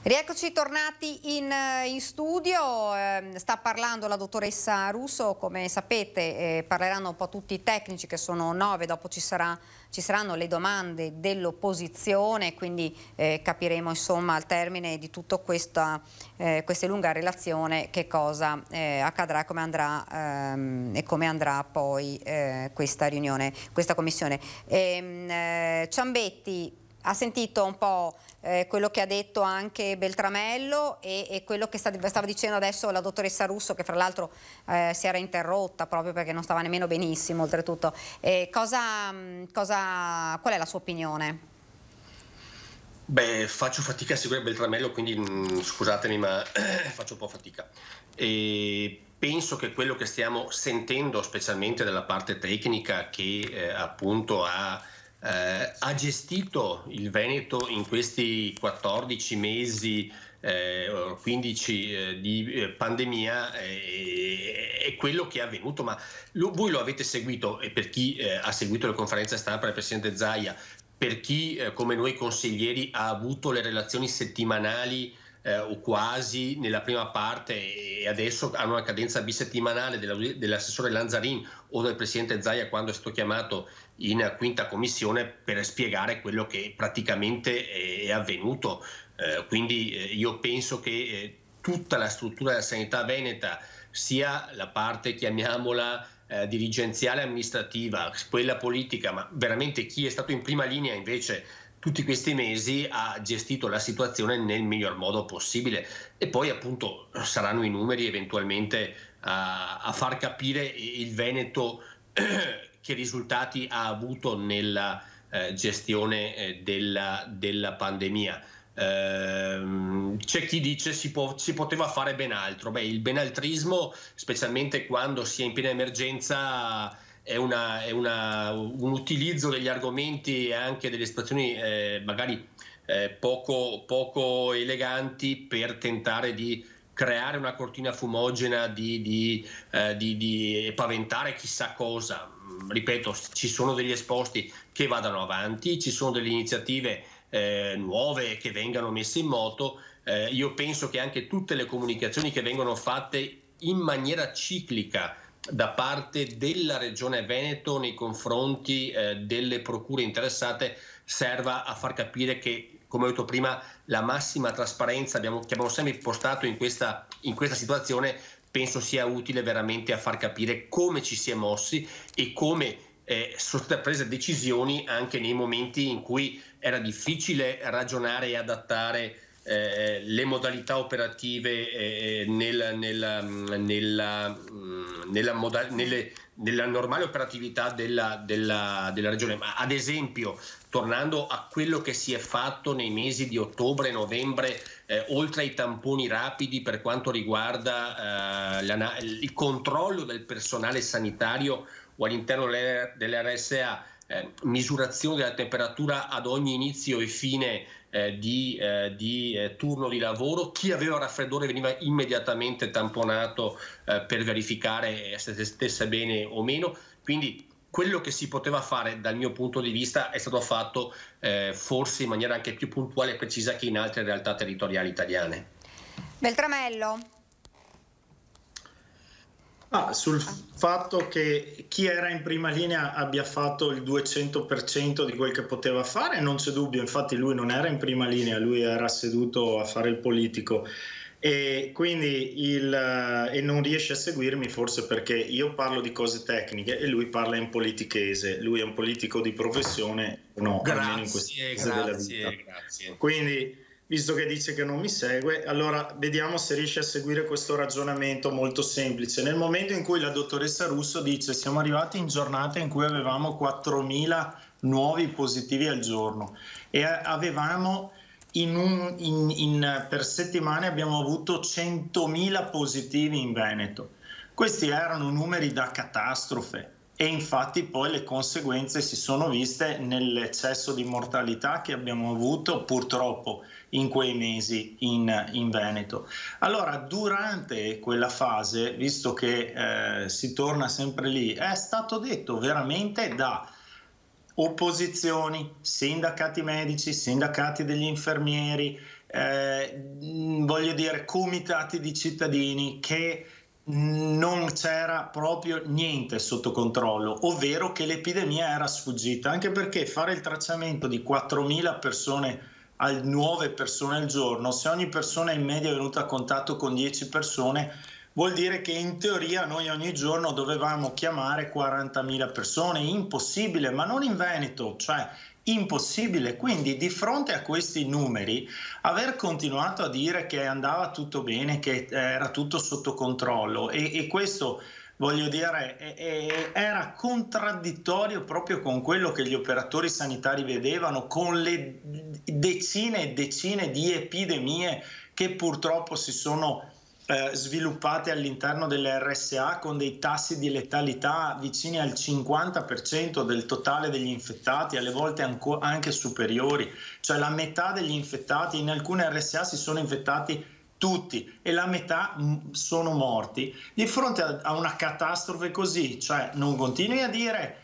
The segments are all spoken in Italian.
Rieccoci tornati in, in studio, eh, sta parlando la dottoressa Russo, come sapete eh, parleranno un po' tutti i tecnici che sono nove, dopo ci, sarà, ci saranno le domande dell'opposizione, quindi eh, capiremo insomma al termine di tutta questa, eh, questa lunga relazione che cosa eh, accadrà come andrà, ehm, e come andrà poi eh, questa riunione, questa commissione. E, ehm, Ciambetti ha sentito un po' eh, quello che ha detto anche Beltramello e, e quello che sta, stava dicendo adesso la dottoressa Russo che fra l'altro eh, si era interrotta proprio perché non stava nemmeno benissimo oltretutto. Eh, cosa, cosa, qual è la sua opinione? Beh, faccio fatica a seguire Beltramello, quindi mh, scusatemi ma faccio un po' fatica. E penso che quello che stiamo sentendo, specialmente dalla parte tecnica che eh, appunto ha eh, ha gestito il Veneto in questi 14 mesi, eh, 15 eh, di eh, pandemia eh, è quello che è avvenuto, ma lo, voi lo avete seguito e per chi eh, ha seguito le conferenze stampa del Presidente Zaia, per chi come noi consiglieri ha avuto le relazioni settimanali o quasi nella prima parte e adesso hanno una cadenza bisettimanale dell'assessore Lanzarin o del presidente Zaia quando è stato chiamato in quinta commissione per spiegare quello che praticamente è avvenuto. Eh, quindi eh, io penso che eh, tutta la struttura della sanità veneta, sia la parte, chiamiamola, eh, dirigenziale amministrativa, quella politica, ma veramente chi è stato in prima linea invece tutti questi mesi ha gestito la situazione nel miglior modo possibile e poi appunto saranno i numeri eventualmente a, a far capire il Veneto che risultati ha avuto nella eh, gestione eh, della, della, pandemia. Eh, c'è chi dice si, può, si poteva fare ben altro. Beh, il benaltrismo, specialmente quando si è in piena emergenza, è, una, è una, un utilizzo degli argomenti e anche delle situazioni eh, magari eh, poco, poco, eleganti per tentare di creare una cortina fumogena, di, di, eh, di, di paventare chissà cosa. Ripeto, ci sono degli esposti che vadano avanti, ci sono delle iniziative eh, nuove che vengano messe in moto. Eh, io penso che anche tutte le comunicazioni che vengono fatte in maniera ciclica da parte della Regione Veneto nei confronti eh, delle procure interessate serva a far capire che, come ho detto prima, la massima trasparenza abbiamo, che abbiamo sempre impostato in questa, in questa situazione penso sia utile veramente a far capire come ci si è mossi e come eh, sono state prese decisioni anche nei momenti in cui era difficile ragionare e adattare eh, le modalità operative eh, nel, nel, nella, mm, nella, moda, nelle, nella, normale operatività della, della, della, regione. Ad esempio, tornando a quello che si è fatto nei mesi di ottobre e novembre, eh, oltre ai tamponi rapidi per quanto riguarda eh, il controllo del personale sanitario o all'interno delle, delle RSA, eh, misurazione della temperatura ad ogni inizio e fine eh, di, eh, di eh, turno di lavoro, chi aveva raffreddore veniva immediatamente tamponato per verificare se stesse bene o meno, quindi quello che si poteva fare dal mio punto di vista è stato fatto eh, forse in maniera anche più puntuale e precisa che in altre realtà territoriali italiane. Beltramello. Ah, sul fatto che chi era in prima linea abbia fatto il 200% di quel che poteva fare, non c'è dubbio, infatti lui non era in prima linea, lui era seduto a fare il politico e quindi il, e non riesce a seguirmi forse perché io parlo di cose tecniche e lui parla in politichese, lui è un politico di professione, no, grazie, almeno in questa grazie, della vita. Grazie. Quindi visto che dice che non mi segue, allora vediamo se riesce a seguire questo ragionamento molto semplice. Nel momento in cui la dottoressa Russo dice siamo arrivati in giornata in cui avevamo 4.000 nuovi positivi al giorno e avevamo in un, in, in, per settimane abbiamo avuto 100.000 positivi in Veneto. Questi erano numeri da catastrofe e infatti poi le conseguenze si sono viste nell'eccesso di mortalità che abbiamo avuto purtroppo in quei mesi in, in Veneto. Allora, durante quella fase, visto che eh, si torna sempre lì, è stato detto veramente da opposizioni, sindacati medici, sindacati degli infermieri, eh, voglio dire, comitati di cittadini che non c'era proprio niente sotto controllo, ovvero che l'epidemia era sfuggita, anche perché fare il tracciamento di 4.000 persone a 9 persone al giorno, se ogni persona in media è venuta a contatto con 10 persone, vuol dire che in teoria noi ogni giorno dovevamo chiamare 40.000 persone, impossibile, ma non in Veneto, cioè impossibile. Quindi di fronte a questi numeri, aver continuato a dire che andava tutto bene, che era tutto sotto controllo e, e questo voglio dire, era contraddittorio proprio con quello che gli operatori sanitari vedevano, con le decine e decine di epidemie che purtroppo si sono eh, sviluppate all'interno delle RSA con dei tassi di letalità vicini al 50% del totale degli infettati, alle volte anche superiori, cioè la metà degli infettati in alcune RSA si sono infettati tutti e la metà mm, sono morti. Di fronte a una catastrofe così, cioè non continui a dire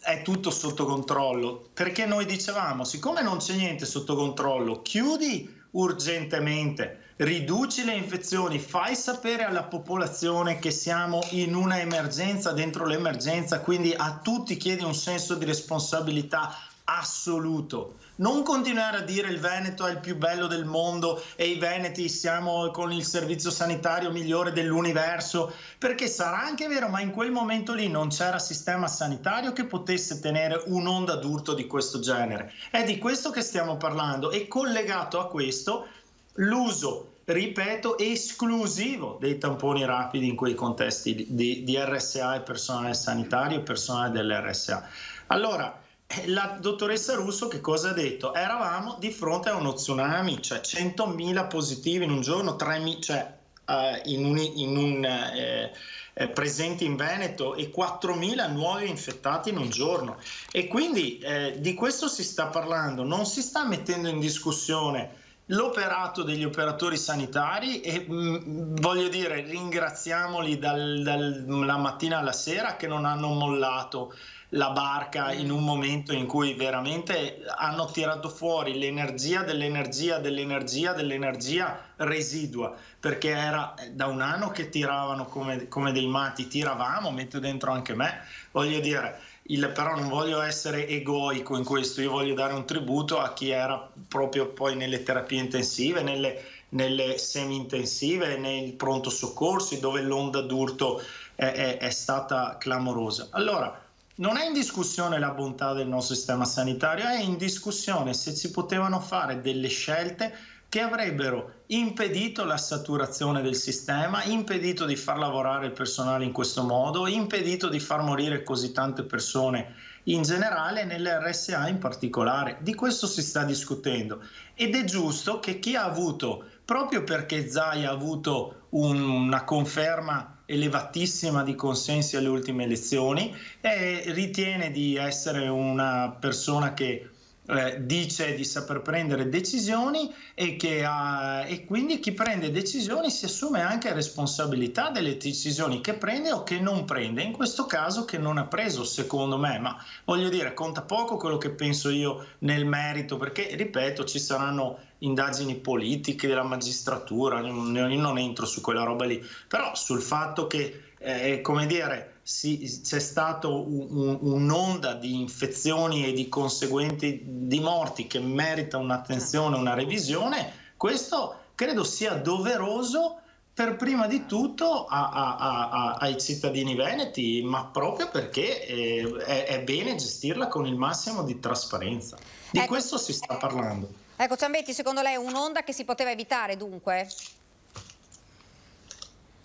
è tutto sotto controllo, perché noi dicevamo, siccome non c'è niente sotto controllo, chiudi urgentemente, riduci le infezioni, fai sapere alla popolazione che siamo in una emergenza dentro l'emergenza, quindi a tutti chiedi un senso di responsabilità assoluto. Non continuare a dire il Veneto è il più bello del mondo e i Veneti siamo con il servizio sanitario migliore dell'universo, perché sarà anche vero, ma in quel momento lì non c'era sistema sanitario che potesse tenere un'onda d'urto di questo genere. È di questo che stiamo parlando e collegato a questo l'uso ripeto, esclusivo dei tamponi rapidi in quei contesti di, di RSA e personale sanitario e personale dell'RSA. Allora, la dottoressa Russo che cosa ha detto? Eravamo di fronte a uno tsunami, cioè 100.000 positivi in un giorno, 3.000, cioè uh, in un, in un eh, eh, presenti in Veneto e 4.000 nuovi infettati in un giorno. E quindi eh, di questo si sta parlando, non si sta mettendo in discussione l'operato degli operatori sanitari e mh, mm, voglio dire ringraziamoli dalla dal, mattina alla sera che non hanno mollato la barca in un momento in cui veramente hanno tirato fuori l'energia dell'energia dell'energia dell'energia residua perché era da un anno che tiravano come, come dei matti tiravamo metto dentro anche me voglio dire il, però non voglio essere egoico in questo io voglio dare un tributo a chi era proprio poi nelle terapie intensive nelle, nelle semi-intensive nei pronto soccorsi dove l'onda d'urto è, è, è stata clamorosa. Allora non è in discussione la bontà del nostro sistema sanitario, è in discussione se si potevano fare delle scelte che avrebbero impedito la saturazione del sistema, impedito di far lavorare il personale in questo modo, impedito di far morire così tante persone in generale e nelle RSA in particolare. Di questo si sta discutendo ed è giusto che chi ha avuto, proprio perché Zai ha avuto un, una conferma elevatissima di consensi alle ultime elezioni e ritiene di essere una persona che eh, dice di saper prendere decisioni e, che ha, e quindi chi prende decisioni si assume anche responsabilità delle decisioni che prende o che non prende, in questo caso che non ha preso secondo me, ma voglio dire conta poco quello che penso io nel merito perché ripeto ci saranno indagini politiche della magistratura, io non entro su quella roba lì, però sul fatto che eh, come dire, si, c'è stata un, un'onda di infezioni e di conseguenti di morti che merita un'attenzione, una revisione, questo credo sia doveroso per prima di tutto a, a, a, ai cittadini veneti, ma proprio perché eh, è, è, bene gestirla con il massimo di trasparenza. Di ecco. questo si sta parlando. Ecco, Ciambetti, secondo lei un'onda che si poteva evitare dunque?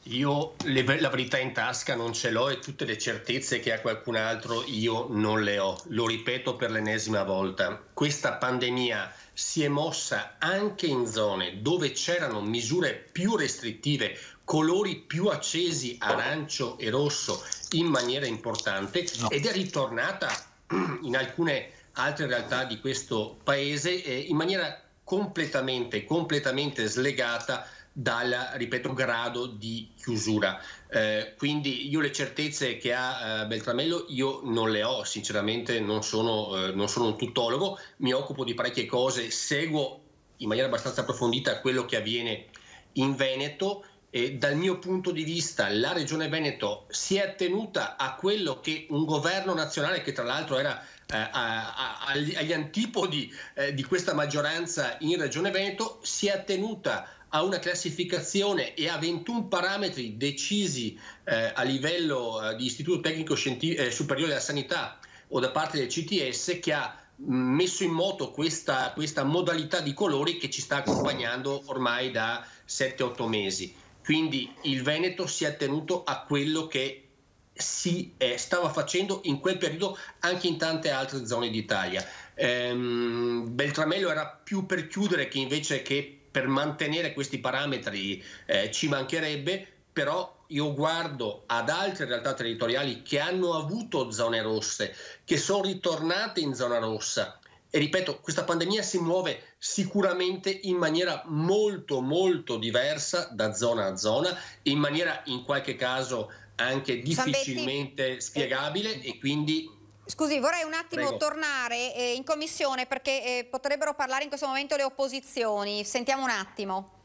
Io le, la verità in tasca non ce l'ho e tutte le certezze che ha qualcun altro io non le ho. Lo ripeto per l'ennesima volta. Questa pandemia si è mossa anche in zone dove c'erano misure più restrittive, colori più accesi, arancio e rosso, in maniera importante no. ed è ritornata in alcune altre realtà di questo paese eh, in maniera completamente, completamente slegata dal, ripeto, grado di chiusura. Eh, quindi io le certezze che ha eh, Beltramello io non le ho, sinceramente non sono, eh, non sono un tuttologo, mi occupo di parecchie cose, seguo in maniera abbastanza approfondita quello che avviene in Veneto. E dal mio punto di vista la Regione Veneto si è attenuta a quello che un governo nazionale, che tra l'altro era eh, a, a, agli, antipodi eh, di questa maggioranza in Regione Veneto, si è attenuta a una classificazione e a 21 parametri decisi eh, a livello eh, di Istituto Tecnico eh, Superiore della Sanità o da parte del CTS che ha messo in moto questa, questa modalità di colori che ci sta accompagnando ormai da 7-8 mesi. Quindi il Veneto si è attenuto a quello che si eh, stava facendo in quel periodo anche in tante altre zone d'Italia. Ehm, Beltramello era più per chiudere che invece che per mantenere questi parametri eh, ci mancherebbe, però io guardo ad altre realtà territoriali che hanno avuto zone rosse, che sono ritornate in zona rossa. E ripeto, questa pandemia si muove sicuramente in maniera molto molto diversa da zona a zona, in maniera in qualche caso anche difficilmente spiegabile e quindi Scusi, vorrei un attimo Prego. tornare eh, in commissione perché eh, potrebbero parlare in questo momento le opposizioni. Sentiamo un attimo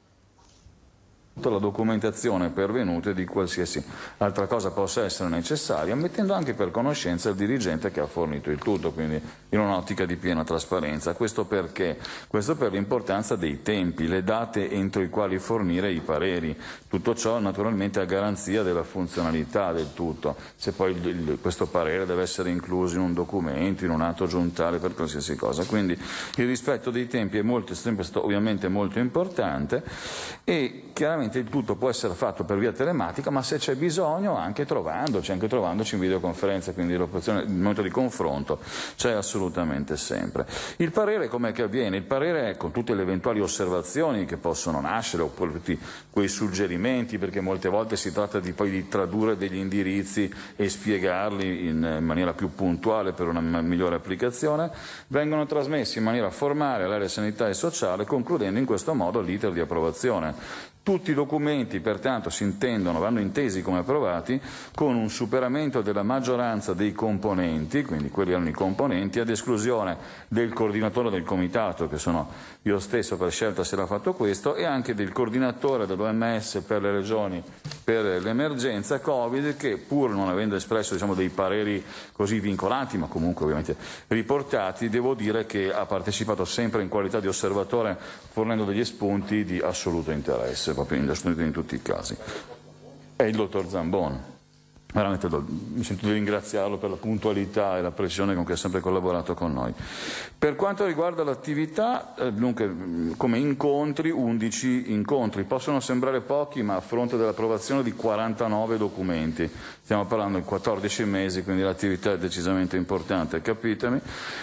tutta la documentazione pervenuta di qualsiasi altra cosa possa essere necessaria, mettendo anche per conoscenza il dirigente che ha fornito il tutto, quindi in un'ottica di piena trasparenza. Questo perché? Questo per l'importanza dei tempi, le date entro i quali fornire i pareri. Tutto ciò naturalmente a garanzia della funzionalità del tutto. Se poi il, il, questo parere deve essere incluso in un documento, in un atto giuntale, per qualsiasi cosa. Quindi il rispetto dei tempi è, molto, sempre stato ovviamente molto importante e chiaramente Chiaramente il tutto può essere fatto per via telematica, ma se c'è bisogno anche trovandoci, anche trovandoci in videoconferenza, quindi l'opzione, il momento di confronto c'è assolutamente sempre. Il parere com'è che avviene? Il parere con tutte le eventuali osservazioni che possono nascere, oppure tutti quei suggerimenti, perché molte volte si tratta di, poi di tradurre degli indirizzi e spiegarli in maniera più puntuale per una migliore applicazione, vengono trasmessi in maniera formale all'area sanità e sociale, concludendo in questo modo l'iter di approvazione. Tutti i documenti pertanto si intendono, vanno intesi come approvati con un superamento della maggioranza dei componenti, quindi quelli erano i componenti, ad esclusione del coordinatore del comitato, che sono io stesso per scelta se l'ha fatto questo, e anche del coordinatore dell'OMS per le regioni per l'emergenza Covid, che pur non avendo espresso diciamo, dei pareri così vincolanti, ma comunque ovviamente riportati, devo dire che ha partecipato sempre in qualità di osservatore fornendo degli spunti di assoluto interesse proprio in tutti i casi. È il dottor Zambon. Veramente mi sento di ringraziarlo per la puntualità e la pressione con cui ha sempre collaborato con noi. Per quanto riguarda l'attività, eh, dunque, come incontri, 11 incontri. Possono sembrare pochi, ma a fronte dell'approvazione di 49 documenti. Stiamo parlando di 14 mesi, quindi l'attività è decisamente importante, capitemi.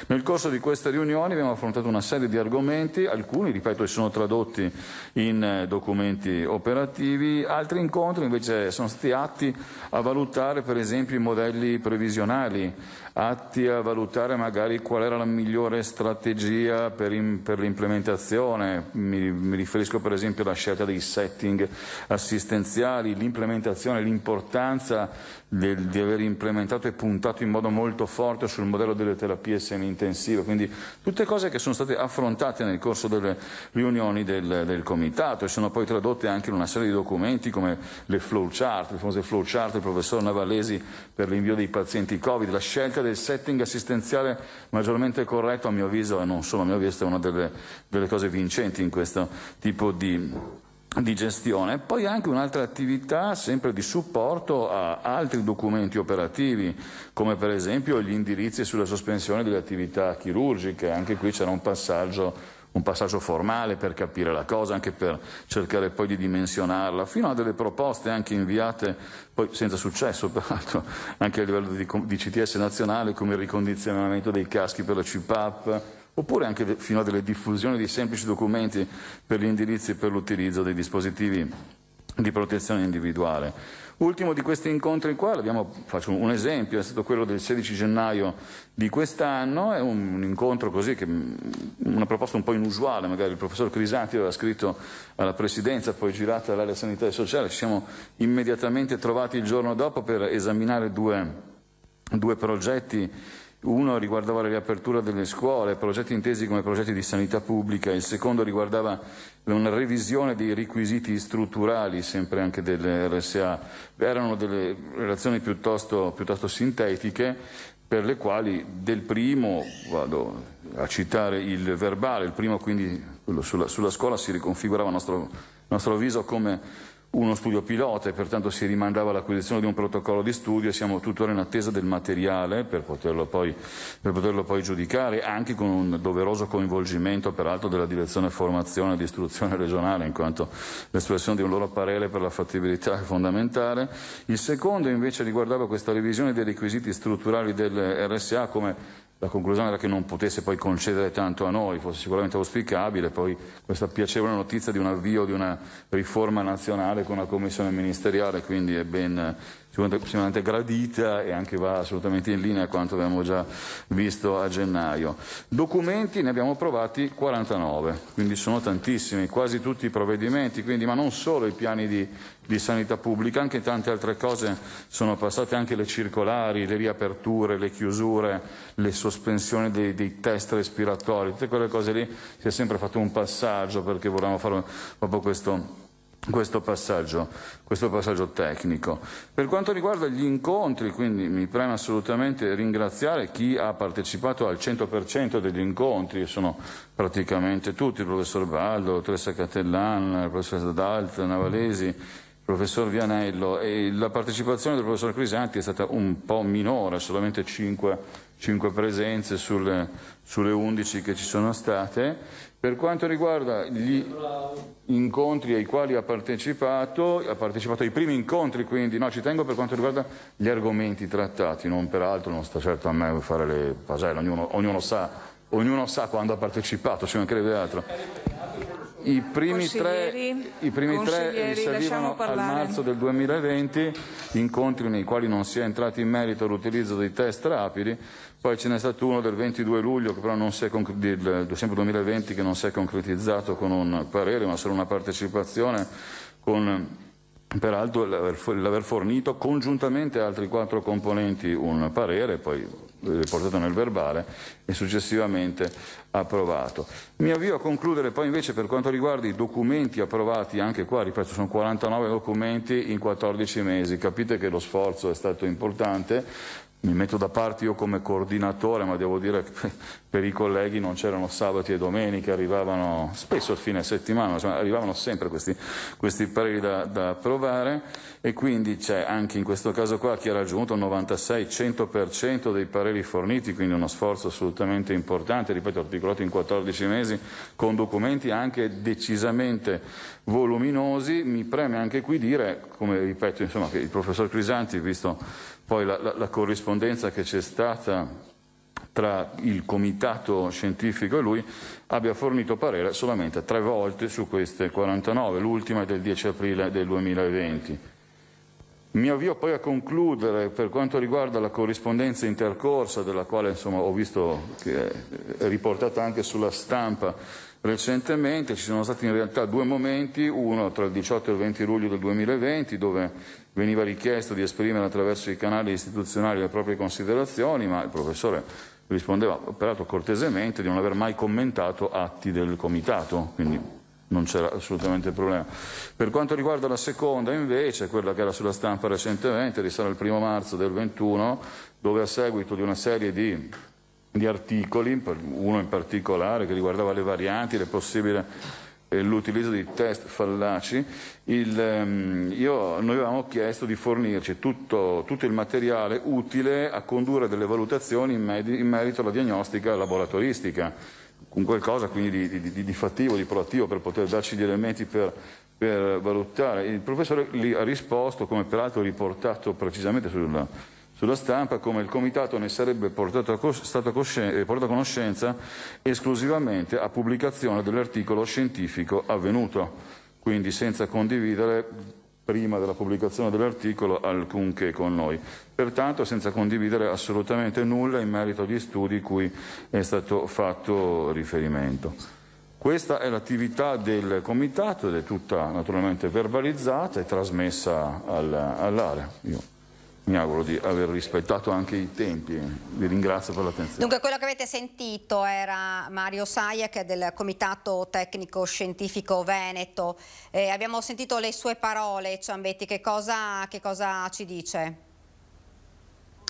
Nel corso di queste riunioni abbiamo affrontato una serie di argomenti, alcuni, ripeto, sono tradotti in eh, documenti operativi, altri incontri invece sono stati atti a valutare valutare per esempio i modelli previsionali, atti a valutare magari qual era la migliore strategia per, in, per l'implementazione, mi, mi, riferisco per esempio alla scelta dei setting assistenziali, l'implementazione, l'importanza del, di aver implementato e puntato in modo molto forte sul modello delle terapie semi-intensive, quindi tutte cose che sono state affrontate nel corso delle riunioni del, del comitato e sono poi tradotte anche in una serie di documenti come le flowchart, le famose flowchart del professor Navalesi per l'invio dei pazienti Covid, la scelta del setting assistenziale maggiormente corretto a mio avviso, e non solo a mio avviso, è una delle, delle cose vincenti in questo tipo di di gestione, poi anche un'altra attività sempre di supporto a altri documenti operativi, come per esempio gli indirizzi sulla sospensione delle attività chirurgiche, anche qui c'era un passaggio un passaggio formale per capire la cosa, anche per cercare poi di dimensionarla, fino a delle proposte anche inviate, poi senza successo peraltro, anche a livello di, di CTS nazionale, come il ricondizionamento dei caschi per la CPAP, oppure anche fino a delle diffusioni di semplici documenti per gli indirizzi e per l'utilizzo dei dispositivi di protezione individuale. Ultimo di questi incontri qua, abbiamo, faccio un esempio, è stato quello del 16 gennaio di quest'anno, è un, incontro così, che, una proposta un po' inusuale, magari il professor Crisanti aveva scritto alla Presidenza, poi girata all'area sanità e sociale, ci siamo immediatamente trovati il giorno dopo per esaminare due, due progetti uno riguardava la riapertura delle scuole, progetti intesi come progetti di sanità pubblica, il secondo riguardava una revisione dei requisiti strutturali, sempre anche dell'RSA. Erano delle relazioni piuttosto, piuttosto sintetiche, per le quali del primo, vado a citare il verbale, il primo quindi sulla, sulla scuola si riconfigurava a nostro, nostro avviso come uno studio pilota e pertanto si rimandava l'acquisizione di un protocollo di studio e siamo tuttora in attesa del materiale per poterlo, poi, per poterlo poi giudicare, anche con un doveroso coinvolgimento peraltro della direzione formazione e di istruzione regionale, in quanto l'espressione di un loro parere per la fattibilità è fondamentale. Il secondo invece riguardava questa revisione dei requisiti strutturali del RSA come la conclusione era che non potesse poi concedere tanto a noi, fosse sicuramente auspicabile, poi questa piacevole notizia di un avvio di una riforma nazionale con una commissione ministeriale, quindi è ben sicuramente gradita e anche va assolutamente in linea con quanto abbiamo già visto a gennaio. Documenti ne abbiamo approvati 49, quindi sono tantissimi, quasi tutti i provvedimenti, quindi, ma non solo i piani di, di, sanità pubblica, anche tante altre cose sono passate, anche le circolari, le riaperture, le chiusure, le sospensioni dei, dei test respiratori, tutte quelle cose lì si è sempre fatto un passaggio perché volevamo fare proprio questo questo passaggio, questo passaggio, tecnico. Per quanto riguarda gli incontri, quindi mi preme assolutamente ringraziare chi ha partecipato al 100% degli incontri, sono praticamente tutti, il professor Baldo, la dottoressa Catellan, il professor Dalt, Navalesi, il professor Vianello e la partecipazione del professor Crisanti è stata un po' minore, solamente 5, 5 presenze sulle, sulle 11 che ci sono state per quanto riguarda gli incontri ai quali ha partecipato, ha partecipato ai primi incontri, quindi no, ci tengo per quanto riguarda gli argomenti trattati, non peraltro non sta certo a me fare le paselle, ognuno, ognuno, sa, ognuno sa quando ha partecipato, ci mancherebbe altro. I primi tre, i primi tre risalivano al marzo del 2020, incontri nei quali non si è entrati in merito all'utilizzo dei test rapidi, poi ce n'è stato uno del 22 luglio, che però non si è del, sempre 2020, che non si è concretizzato con un parere, ma solo una partecipazione con peraltro l'aver fornito congiuntamente a altri quattro componenti un parere, poi riportato nel verbale e successivamente approvato. Mi avvio a concludere poi invece per quanto riguarda i documenti approvati, anche qua ripeto sono 49 documenti in 14 mesi, capite che lo sforzo è stato importante, mi metto da parte io come coordinatore, ma devo dire che per i colleghi non c'erano sabati e domeniche, arrivavano spesso il fine settimana, insomma, arrivavano sempre questi, questi pareri da, da, approvare e quindi c'è anche in questo caso qua chi ha raggiunto il 96-100% dei pareri forniti, quindi uno sforzo assolutamente importante, ripeto, articolato in 14 mesi, con documenti anche decisamente voluminosi. Mi preme anche qui dire, come ripeto, insomma, che il professor Crisanti, visto poi la, la, la corrispondenza che c'è stata tra il comitato scientifico e lui abbia fornito parere solamente tre volte su queste 49, l'ultima è del 10 aprile del 2020. Mi avvio poi a concludere per quanto riguarda la corrispondenza intercorsa, della quale insomma, ho visto che è riportata anche sulla stampa recentemente, ci sono stati in realtà due momenti, uno tra il 18 e il 20 luglio del 2020, dove veniva richiesto di esprimere attraverso i canali istituzionali le proprie considerazioni, ma il professore rispondeva peraltro cortesemente di non aver mai commentato atti del comitato, quindi non c'era assolutamente problema. Per quanto riguarda la seconda invece, quella che era sulla stampa recentemente, risale al primo marzo del 21, dove a seguito di una serie di, di articoli, uno in particolare che riguardava le varianti, le possibili l'utilizzo di test fallaci, il, um, io, noi avevamo chiesto di fornirci tutto, tutto, il materiale utile a condurre delle valutazioni in, med- in merito alla diagnostica laboratoristica, con qualcosa quindi di, di, di, fattivo, di proattivo per poter darci gli elementi per, per valutare. Il professore lì ha risposto, come peraltro riportato precisamente sulla sulla stampa come il Comitato ne sarebbe portato a, stato eh, portato a conoscenza esclusivamente a pubblicazione dell'articolo scientifico avvenuto, quindi senza condividere prima della pubblicazione dell'articolo alcunché con noi. Pertanto senza condividere assolutamente nulla in merito agli studi cui è stato fatto riferimento. Questa è l'attività del Comitato ed è tutta naturalmente verbalizzata e trasmessa all'area. Mi auguro di aver rispettato anche i tempi. Vi ringrazio per l'attenzione. Dunque quello che avete sentito era Mario Sajek del Comitato Tecnico Scientifico Veneto. Eh, abbiamo sentito le sue parole, Ciambetti, che cosa, che cosa ci dice?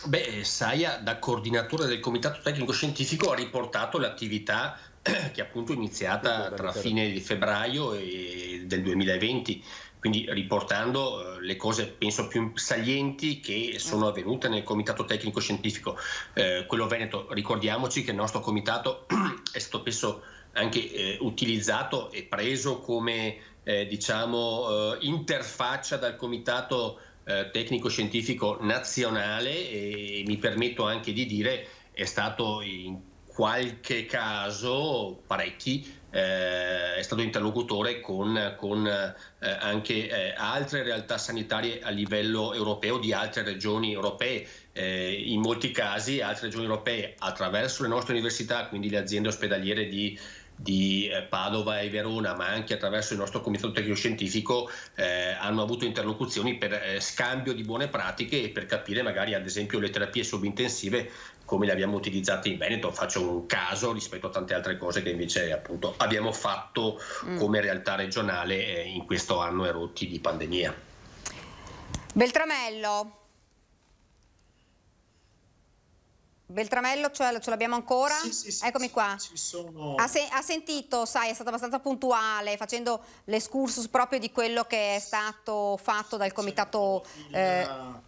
Beh, Saia da coordinatore del Comitato Tecnico Scientifico ha riportato l'attività che è appunto iniziata tra fine di febbraio e del 2020 quindi riportando eh, le cose penso più salienti che sono avvenute nel comitato tecnico scientifico. Eh, quello Veneto, ricordiamoci che il nostro comitato è stato spesso anche eh, utilizzato e preso come eh, diciamo, eh, interfaccia dal comitato eh, tecnico scientifico nazionale e mi permetto anche di dire è stato in qualche caso parecchi eh, è stato interlocutore con, con eh, anche eh, altre realtà sanitarie a livello europeo di altre regioni europee. Eh, in molti casi altre regioni europee attraverso le nostre università, quindi le aziende ospedaliere di di eh, Padova e Verona, ma anche attraverso il nostro comitato tecnico scientifico, eh, hanno avuto interlocuzioni per eh, scambio di buone pratiche e per capire magari ad esempio le terapie subintensive come le abbiamo utilizzate in Veneto. Faccio un caso rispetto a tante altre cose che invece appunto abbiamo fatto mm. come realtà regionale eh, in questo anno erotti di pandemia. Beltramello, Beltramello ce, l'abbiamo ancora? Sì, sì, sì, Eccomi qua. Sono... Ha, se, ha, sentito, sai, è stato abbastanza puntuale facendo l'escursus proprio di quello che è stato fatto dal comitato... Eh...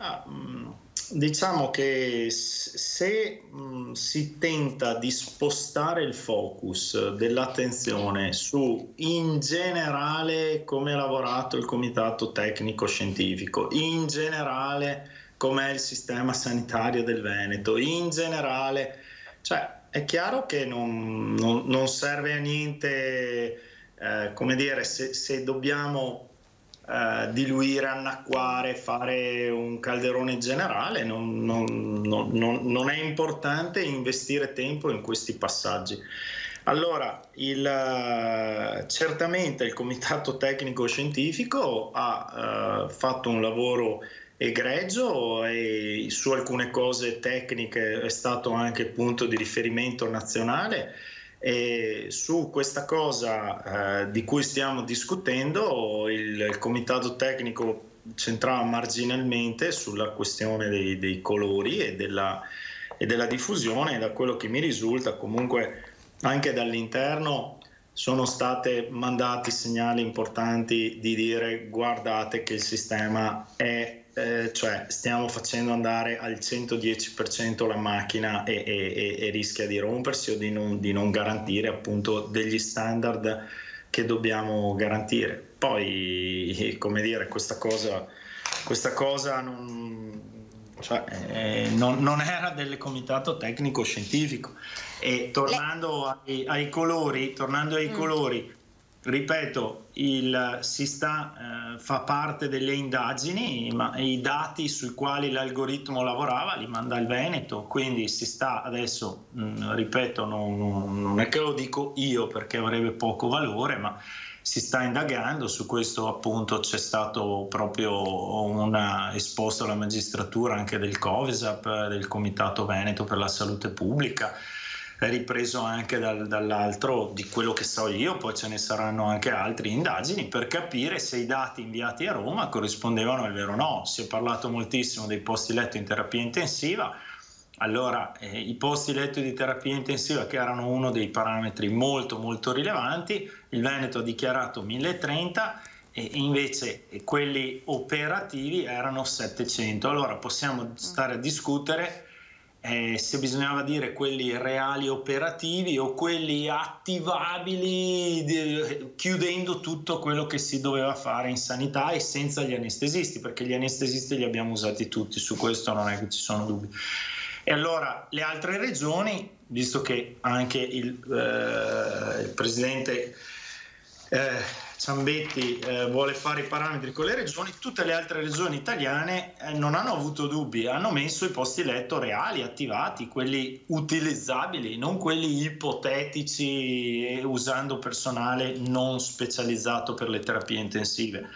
Ah, mm, diciamo che se mh, si tenta di spostare il focus dell'attenzione su in generale come ha lavorato il comitato tecnico scientifico, in generale com'è il sistema sanitario del Veneto, in generale, cioè è chiaro che non, non, non serve a niente, eh, come dire, se, se dobbiamo eh, diluire, annacquare, fare un calderone generale, non, non, è importante investire tempo in questi passaggi. Allora, il, eh, certamente il Comitato Tecnico Scientifico ha uh, fatto un lavoro egregio e su alcune cose tecniche è stato anche punto di riferimento nazionale e su questa cosa eh, di cui stiamo discutendo il, comitato tecnico centrava marginalmente sulla questione dei, dei colori e della, e della diffusione. Da quello che mi risulta comunque anche dall'interno sono state mandati segnali importanti di dire guardate che il sistema è eh, cioè stiamo facendo andare al 110% la macchina e, e, e rischia di rompersi o di non, di non, garantire appunto degli standard che dobbiamo garantire. Poi, come dire, questa cosa, questa cosa non, cioè, eh, non, non, era del comitato tecnico scientifico. E tornando ai, ai colori, tornando ai mm. colori ripeto, il, si sta, eh, fa parte delle indagini, ma i dati sui quali l'algoritmo lavorava li manda il Veneto, quindi si sta adesso, mh, mm, ripeto, non, non, è che lo dico io perché avrebbe poco valore, ma si sta indagando, su questo appunto c'è stato proprio una esposto alla magistratura anche del Covisap, del Comitato Veneto per la Salute Pubblica ripreso anche dal, dall'altro di quello che so io, poi ce ne saranno anche altre indagini per capire se i dati inviati a Roma corrispondevano al vero o no. Si è parlato moltissimo dei posti letto in terapia intensiva. Allora, eh, i posti letto di terapia intensiva, che erano uno dei parametri molto molto rilevanti, il Veneto ha dichiarato 1030 e invece quelli operativi erano 700. Allora possiamo stare a discutere eh, se bisognava dire quelli reali operativi o quelli attivabili di, chiudendo tutto quello che si doveva fare in sanità e senza gli anestesisti perché gli anestesisti li abbiamo usati tutti su questo non è che ci sono dubbi. E allora le altre regioni visto che anche il, eh, il presidente eh, Ciambetti eh, vuole fare i parametri con le regioni, tutte le altre regioni italiane eh, non hanno avuto dubbi, hanno messo i posti letto reali, attivati, quelli utilizzabili, non quelli ipotetici usando personale non specializzato per le terapie intensive.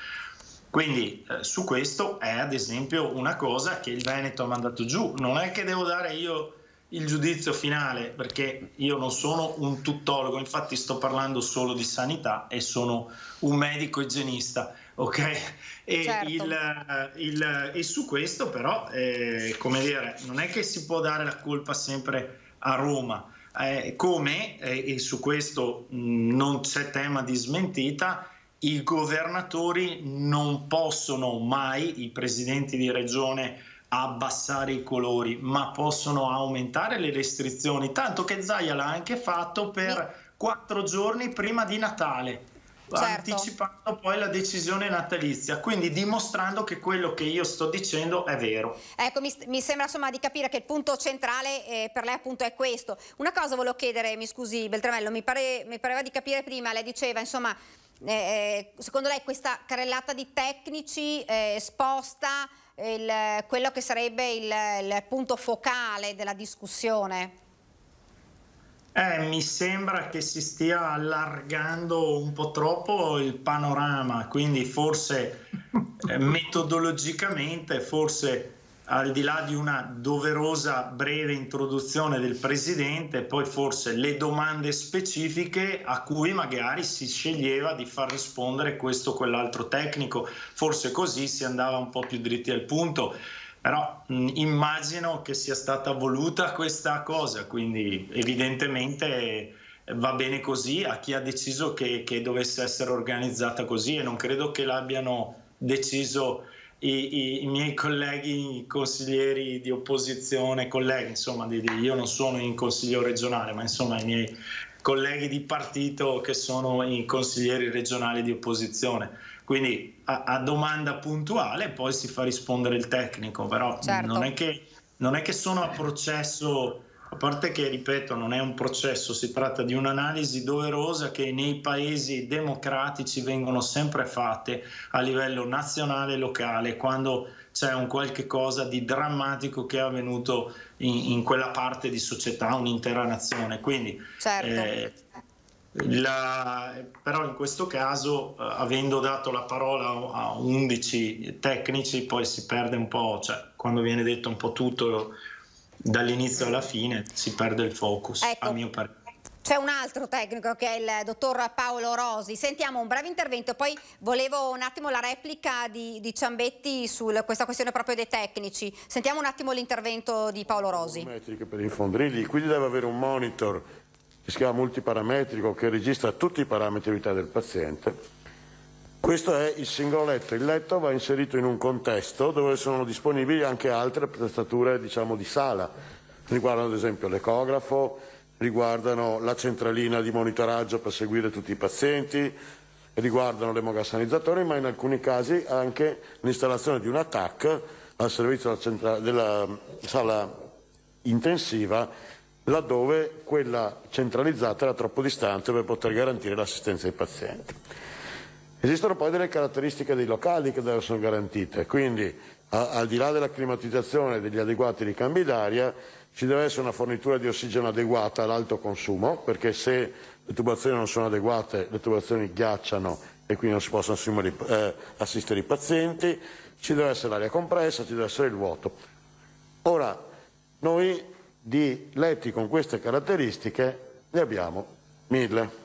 Quindi eh, su questo è ad esempio una cosa che il Veneto ha mandato giù. Non è che devo dare io il giudizio finale perché io non sono un tuttologo, infatti sto parlando solo di sanità e sono un medico igienista, ok? E, certo. il, il, e su questo però, eh, come dire, non è che si può dare la colpa sempre a Roma, eh, come, eh, e su questo mh, non c'è tema di smentita, i governatori non possono mai, i presidenti di regione, abbassare i colori, ma possono aumentare le restrizioni, tanto che Zaia l'ha anche fatto per quattro giorni prima di Natale. Certo. anticipando poi la decisione natalizia, quindi dimostrando che quello che io sto dicendo è vero. Ecco, mi, mi sembra insomma di capire che il punto centrale eh, per lei appunto è questo. Una cosa volevo chiedere, mi scusi Beltramello, mi, pare, mi pareva di capire prima, lei diceva insomma, eh, eh secondo lei questa carrellata di tecnici eh, sposta il, quello che sarebbe il, il punto focale della discussione? Eh, mi sembra che si stia allargando un po' troppo il panorama, quindi forse eh, metodologicamente, forse al di là di una doverosa breve introduzione del Presidente, poi forse le domande specifiche a cui magari si sceglieva di far rispondere questo o quell'altro tecnico, forse così si andava un po' più dritti al punto. Però mh, immagino che sia stata voluta questa cosa, quindi evidentemente va bene così a chi ha deciso che, che dovesse essere organizzata così e non credo che l'abbiano deciso i, i, i, miei colleghi consiglieri di opposizione, colleghi insomma, di, di, io non sono in consiglio regionale, ma insomma i miei colleghi di partito che sono i consiglieri regionali di opposizione. Quindi a, a domanda puntuale poi si fa rispondere il tecnico, però certo. non, è che, non è che sono a processo a parte che, ripeto, non è un processo, si tratta di un'analisi doverosa che nei paesi democratici vengono sempre fatte a livello nazionale e locale, quando c'è un qualche cosa di drammatico che è avvenuto in, in quella parte di società, un'intera nazione. Quindi, certo. eh, la, però in questo caso, eh, avendo dato la parola a 11 tecnici, poi si perde un po', cioè quando viene detto un po' tutto dall'inizio alla fine si perde il focus, ecco. a mio parere. C'è un altro tecnico che è il dottor Paolo Rosi. Sentiamo un breve intervento, poi volevo un attimo la replica di, di Ciambetti su questa questione proprio dei tecnici. Sentiamo un attimo l'intervento di Paolo Rosi. Metriche per infondrirli, quindi deve avere un monitor che si chiama multiparametrico che registra tutti i parametri di vita del paziente questo è il singolo letto. Il letto va inserito in un contesto dove sono disponibili anche altre prestature diciamo, di sala. Riguardano ad esempio l'ecografo, riguardano la centralina di monitoraggio per seguire tutti i pazienti, riguardano l'emogassanizzatore, ma in alcuni casi anche l'installazione di un ATAC al servizio della, della sala intensiva laddove quella centralizzata era troppo distante per poter garantire l'assistenza ai pazienti. Esistono poi delle caratteristiche dei locali che devono essere garantite, quindi a, al di là della climatizzazione e degli adeguati ricambi d'aria ci deve essere una fornitura di ossigeno adeguata all'alto consumo, perché se le tubazioni non sono adeguate le tubazioni ghiacciano e quindi non si possono assumere, eh, assistere i pazienti, ci deve essere l'aria compressa, ci deve essere il vuoto. Ora, noi di letti con queste caratteristiche ne abbiamo mille.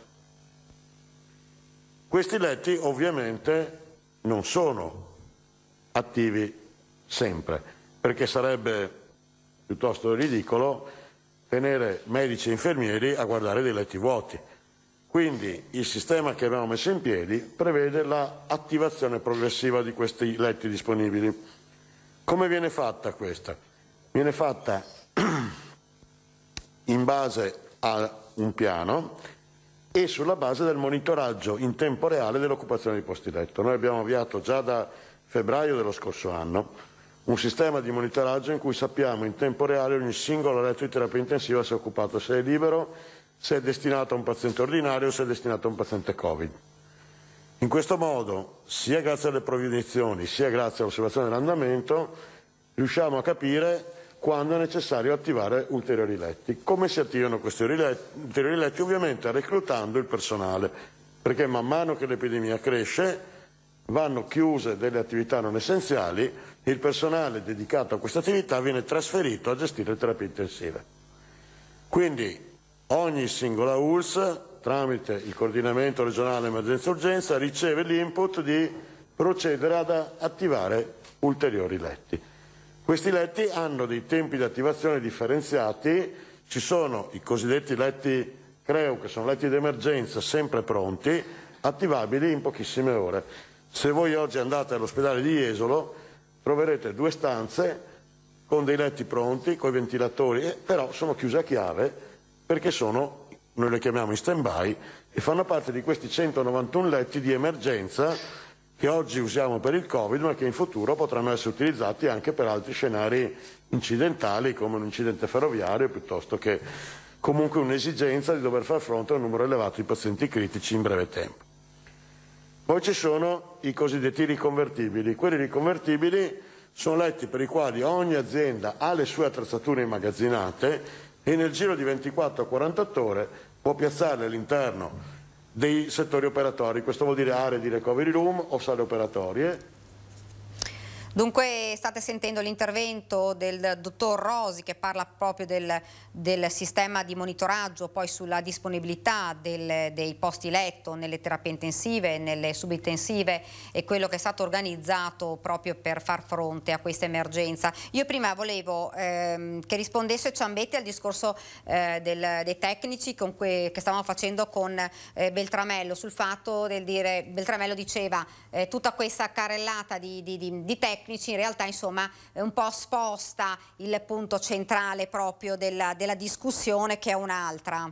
Questi letti ovviamente non sono attivi sempre, perché sarebbe piuttosto ridicolo tenere medici e infermieri a guardare dei letti vuoti. Quindi il sistema che abbiamo messo in piedi prevede l'attivazione progressiva di questi letti disponibili. Come viene fatta questa? Viene fatta in base a un piano e sulla base del monitoraggio in tempo reale dell'occupazione di posti letto. Noi abbiamo avviato già da febbraio dello scorso anno un sistema di monitoraggio in cui sappiamo in tempo reale ogni singolo letto di terapia intensiva se è occupato, se è libero, se è destinato a un paziente ordinario o se è destinato a un paziente Covid. In questo modo, sia grazie alle provvidenzioni sia grazie all'osservazione dell'andamento, riusciamo a capire quando è necessario attivare ulteriori letti. Come si attivano questi ulteriori letti? Ovviamente reclutando il personale, perché man mano che l'epidemia cresce vanno chiuse delle attività non essenziali, il personale dedicato a questa attività viene trasferito a gestire terapie intensive. Quindi ogni singola ULS, tramite il coordinamento regionale emergenza-urgenza, riceve l'input di procedere ad attivare ulteriori letti. Questi letti hanno dei tempi di attivazione differenziati, ci sono i cosiddetti letti CREU, che sono letti d'emergenza sempre pronti, attivabili in pochissime ore. Se voi oggi andate all'ospedale di Jesolo troverete due stanze con dei letti pronti, con i ventilatori, eh, però sono chiuse a chiave perché sono, noi le chiamiamo in stand-by, e fanno parte di questi 191 letti di emergenza che oggi usiamo per il Covid ma che in futuro potranno essere utilizzati anche per altri scenari incidentali come un incidente ferroviario piuttosto che comunque un'esigenza di dover far fronte a un numero elevato di pazienti critici in breve tempo. Poi ci sono i cosiddetti riconvertibili. Quelli riconvertibili sono letti per i quali ogni azienda ha le sue attrezzature immagazzinate e nel giro di 24-48 ore può piazzarle all'interno dei settori operatori, questo vuol dire aree di recovery room o sale operatorie Dunque state sentendo l'intervento del dottor Rosi che parla proprio del, del sistema di monitoraggio, poi sulla disponibilità del, dei posti letto nelle terapie intensive, nelle subintensive e quello che è stato organizzato proprio per far fronte a questa emergenza. Io prima volevo ehm, che rispondesse Ciambetti al discorso eh, del, dei tecnici cui, che stavamo facendo con eh, Beltramello sul fatto del dire, Beltramello diceva eh, tutta questa carrellata di, di, di, di tecnici tecnici, in realtà insomma un po' sposta il punto centrale proprio della, della discussione che è un'altra.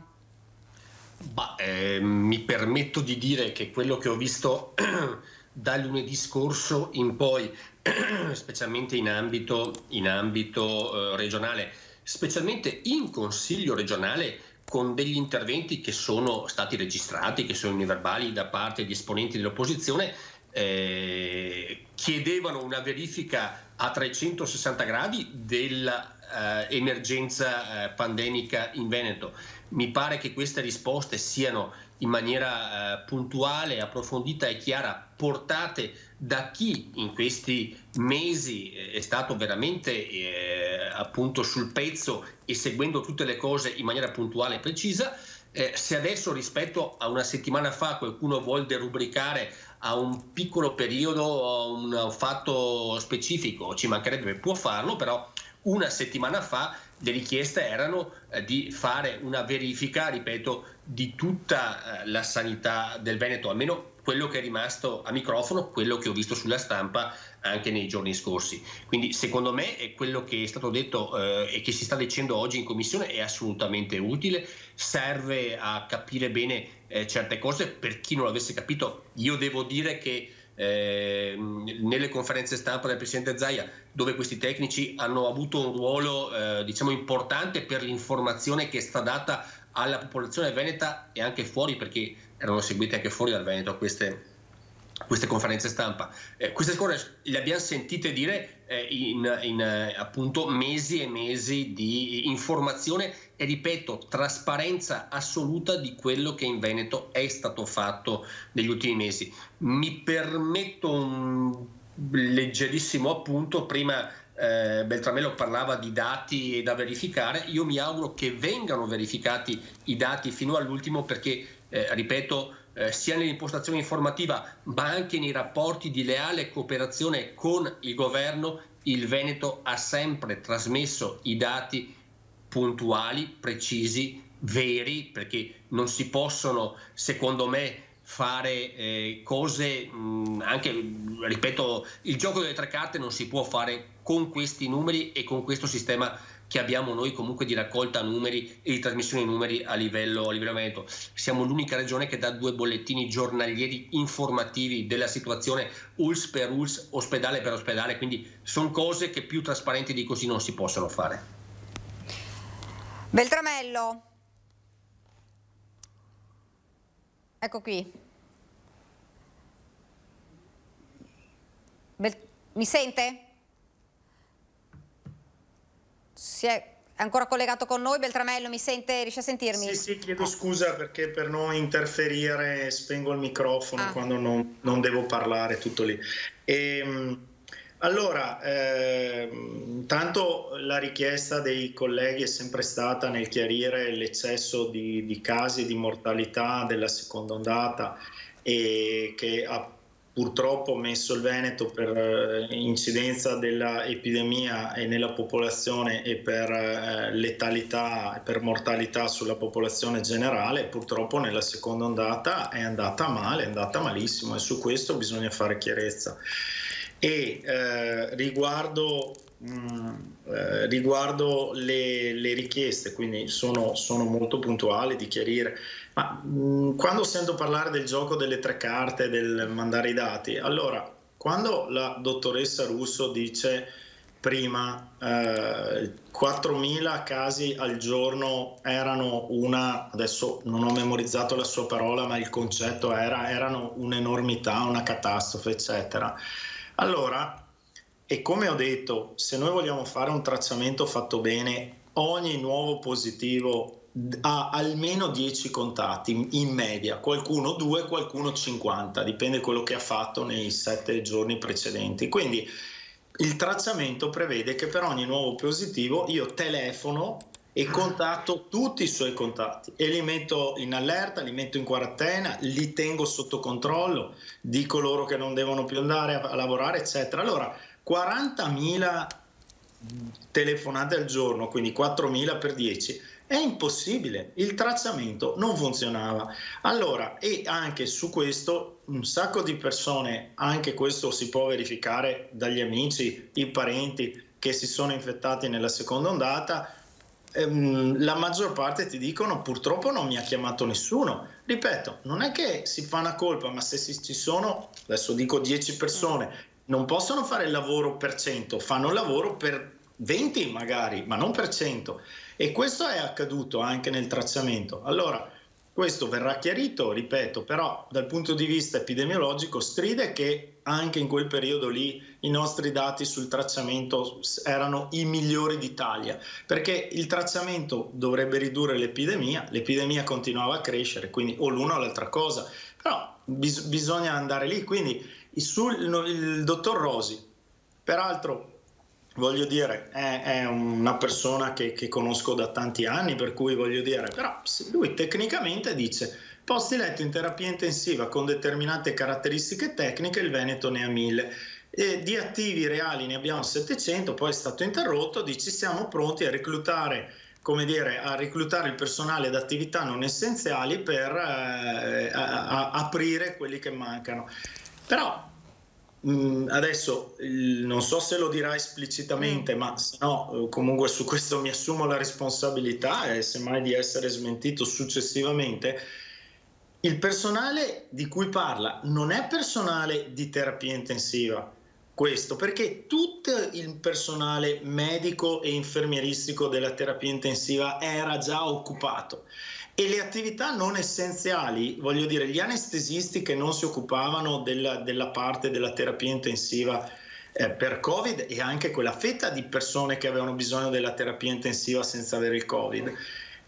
Eh, mi permetto di dire che quello che ho visto da lunedì scorso in poi, specialmente in ambito, in ambito eh, regionale, specialmente in Consiglio regionale, con degli interventi che sono stati registrati, che sono in verbali da parte di esponenti dell'opposizione, eh, chiedevano una verifica a 360 gradi dell'emergenza eh, eh, pandemica in Veneto. Mi pare che queste risposte siano in maniera eh, puntuale, approfondita e chiara portate da chi in questi mesi eh, è stato veramente eh, appunto sul pezzo e seguendo tutte le cose in maniera puntuale e precisa. Eh, se adesso rispetto a una settimana fa qualcuno vuole derubricare a un piccolo periodo, a un fatto specifico, ci mancherebbe, può farlo, però una settimana fa le richieste erano eh, di fare una verifica, ripeto, di tutta eh, la sanità del Veneto, almeno quello che è rimasto a microfono, quello che ho visto sulla stampa anche nei giorni scorsi. Quindi secondo me è quello che è stato detto eh, e che si sta dicendo oggi in commissione è assolutamente utile, serve a capire bene eh, certe cose, per chi non l'avesse capito io devo dire che eh, nelle conferenze stampa del Presidente Zaia, dove questi tecnici hanno avuto un ruolo eh, diciamo importante per l'informazione che è stata data alla popolazione veneta e anche fuori, perché erano seguite anche fuori dal Veneto queste, queste conferenze stampa. Eh, queste cose le abbiamo sentite dire eh, in, in eh, appunto mesi e mesi di informazione e ripeto, trasparenza assoluta di quello che in Veneto è stato fatto negli ultimi mesi. Mi permetto un leggerissimo appunto, prima eh, Beltramello parlava di dati da verificare, io mi auguro che vengano verificati i dati fino all'ultimo perché, eh, ripeto, eh, sia nell'impostazione informativa ma anche nei rapporti di leale cooperazione con il governo, il Veneto ha sempre trasmesso i dati puntuali, precisi, veri, perché non si possono, secondo me, fare eh, cose mh, anche, ripeto, il gioco delle tre carte non si può fare con questi numeri e con questo sistema che abbiamo noi comunque di raccolta numeri e di trasmissione numeri a livello, a livello. Siamo l'unica regione che dà due bollettini giornalieri informativi della situazione ULS per ULS, ospedale per ospedale, quindi sono cose che più trasparenti di così non si possono fare. Beltramello. Ecco qui. Bel... Mi sente? Si è... Ancora collegato con noi, Beltramello, mi sente, riesce a sentirmi? Sì, sì, chiedo scusa perché per non interferire spengo il microfono ah. quando non, non, devo parlare, tutto lì. E, ehm, allora, eh, intanto la richiesta dei colleghi è sempre stata nel chiarire l'eccesso di, di casi di mortalità della seconda ondata e che ha purtroppo messo il Veneto per eh, incidenza dell'epidemia e nella popolazione e per eh, letalità e per mortalità sulla popolazione generale, purtroppo nella seconda ondata è andata male, è andata malissimo e su questo bisogna fare chiarezza. E eh, riguardo, mh, mm, eh, riguardo le, le, richieste, quindi sono, sono molto puntuali di chiarire ma mh, mm, quando sento parlare del gioco delle tre carte, del mandare i dati, allora quando la dottoressa Russo dice prima eh, 4.000 casi al giorno erano una, adesso non ho memorizzato la sua parola, ma il concetto era, erano un'enormità, una catastrofe, eccetera. Allora, e come ho detto, se noi vogliamo fare un tracciamento fatto bene, ogni nuovo positivo ha almeno 10 contatti in media, qualcuno 2, qualcuno 50, dipende quello che ha fatto nei 7 giorni precedenti. Quindi il tracciamento prevede che per ogni nuovo positivo io telefono e contatto tutti i suoi contatti e li metto in allerta, li metto in quarantena, li tengo sotto controllo, dico loro che non devono più andare a, lavorare, eccetera. Allora, 40.000 telefonate al giorno, quindi 4.000 per 10 è impossibile, il tracciamento non funzionava. Allora, e anche su questo un sacco di persone, anche questo si può verificare dagli amici, i parenti che si sono infettati nella seconda ondata, ehm, la maggior parte ti dicono purtroppo non mi ha chiamato nessuno. Ripeto, non è che si fa una colpa, ma se ci sono, adesso dico 10 persone, non possono fare il lavoro per 100, fanno il lavoro per 20 magari, ma non per 100. E questo è accaduto anche nel tracciamento. Allora, questo verrà chiarito, ripeto, però dal punto di vista epidemiologico stride che anche in quel periodo lì i nostri dati sul tracciamento erano i migliori d'Italia, perché il tracciamento dovrebbe ridurre l'epidemia, l'epidemia continuava a crescere, quindi o l'una o l'altra cosa, però bis- bisogna andare lì, quindi sul, il dottor Rosi, peraltro voglio dire, è, è una persona che, che, conosco da tanti anni, per cui voglio dire, però lui tecnicamente dice posti letto in terapia intensiva con determinate caratteristiche tecniche, il Veneto ne ha mille. E di attivi reali ne abbiamo 700, poi è stato interrotto, dice siamo pronti a reclutare come dire, a reclutare il personale ad attività non essenziali per eh, a, a aprire quelli che mancano. Però Mm, adesso non so se lo dirà esplicitamente, mm. ma se no, eh, comunque su questo mi assumo la responsabilità e semmai di essere smentito successivamente. Il personale di cui parla non è personale di terapia intensiva, questo perché tutto il personale medico e infermieristico della terapia intensiva era già occupato e le attività non essenziali, voglio dire, gli anestesisti che non si occupavano della, della parte della terapia intensiva eh, per Covid e anche quella fetta di persone che avevano bisogno della terapia intensiva senza avere il Covid.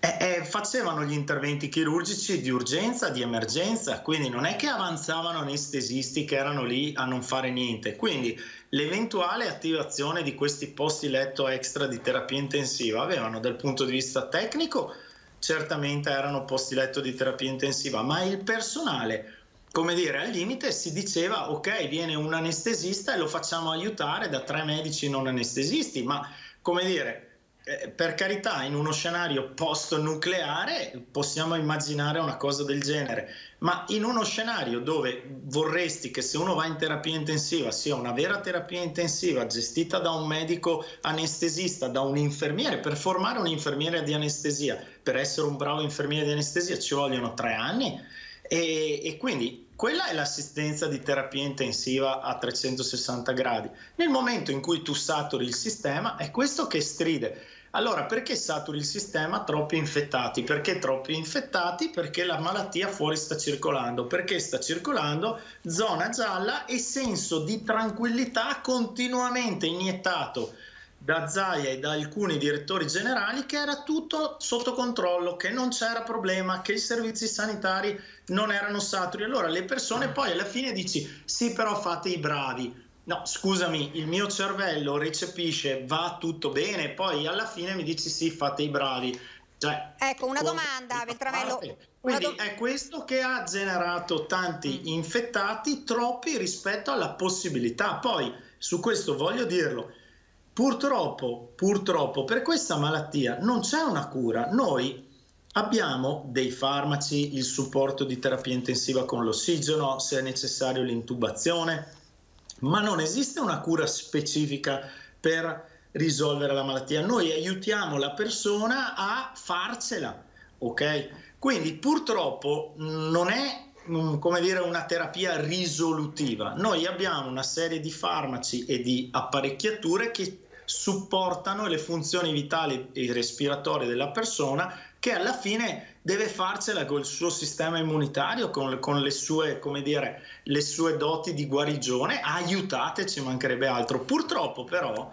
Eh, eh, facevano gli interventi chirurgici di urgenza, di emergenza, quindi non è che avanzavano anestesisti che erano lì a non fare niente. Quindi l'eventuale attivazione di questi posti letto extra di terapia intensiva avevano dal punto di vista tecnico certamente erano posti letto di terapia intensiva, ma il personale, come dire, al limite si diceva ok, viene un anestesista e lo facciamo aiutare da tre medici non anestesisti, ma come dire, per carità, in uno scenario post-nucleare possiamo immaginare una cosa del genere, ma in uno scenario dove vorresti che se uno va in terapia intensiva sia una vera terapia intensiva gestita da un medico anestesista, da un infermiere, per formare un infermiere di anestesia, per essere un bravo infermiere di anestesia ci vogliono tre anni e, e quindi quella è l'assistenza di terapia intensiva a 360 gradi. Nel momento in cui tu saturi il sistema è questo che stride allora, perché saturi il sistema? Troppi infettati. Perché troppi infettati? Perché la malattia fuori sta circolando. Perché sta circolando? Zona gialla e senso di tranquillità continuamente iniettato da Zaia e da alcuni direttori generali che era tutto sotto controllo, che non c'era problema, che i servizi sanitari non erano saturi. Allora le persone poi alla fine dici sì però fate i bravi. No, scusami, il mio cervello recepisce, va tutto bene, poi alla fine mi dici sì, fate i bravi. Cioè, ecco, una domanda, Beltramello. Quindi do- è questo che ha generato tanti mm. infettati, troppi rispetto alla possibilità. Poi, su questo voglio dirlo, purtroppo, purtroppo per questa malattia non c'è una cura. Noi abbiamo dei farmaci, il supporto di terapia intensiva con l'ossigeno, se è necessario l'intubazione, ma non esiste una cura specifica per risolvere la malattia. Noi aiutiamo la persona a farcela, ok? Quindi purtroppo non è come dire, una terapia risolutiva. Noi abbiamo una serie di farmaci e di apparecchiature che supportano le funzioni vitali e respiratorie della persona che alla fine deve farcela col suo sistema immunitario, con, con le, sue, dire, le sue doti di guarigione, aiutate, ci mancherebbe altro. Purtroppo però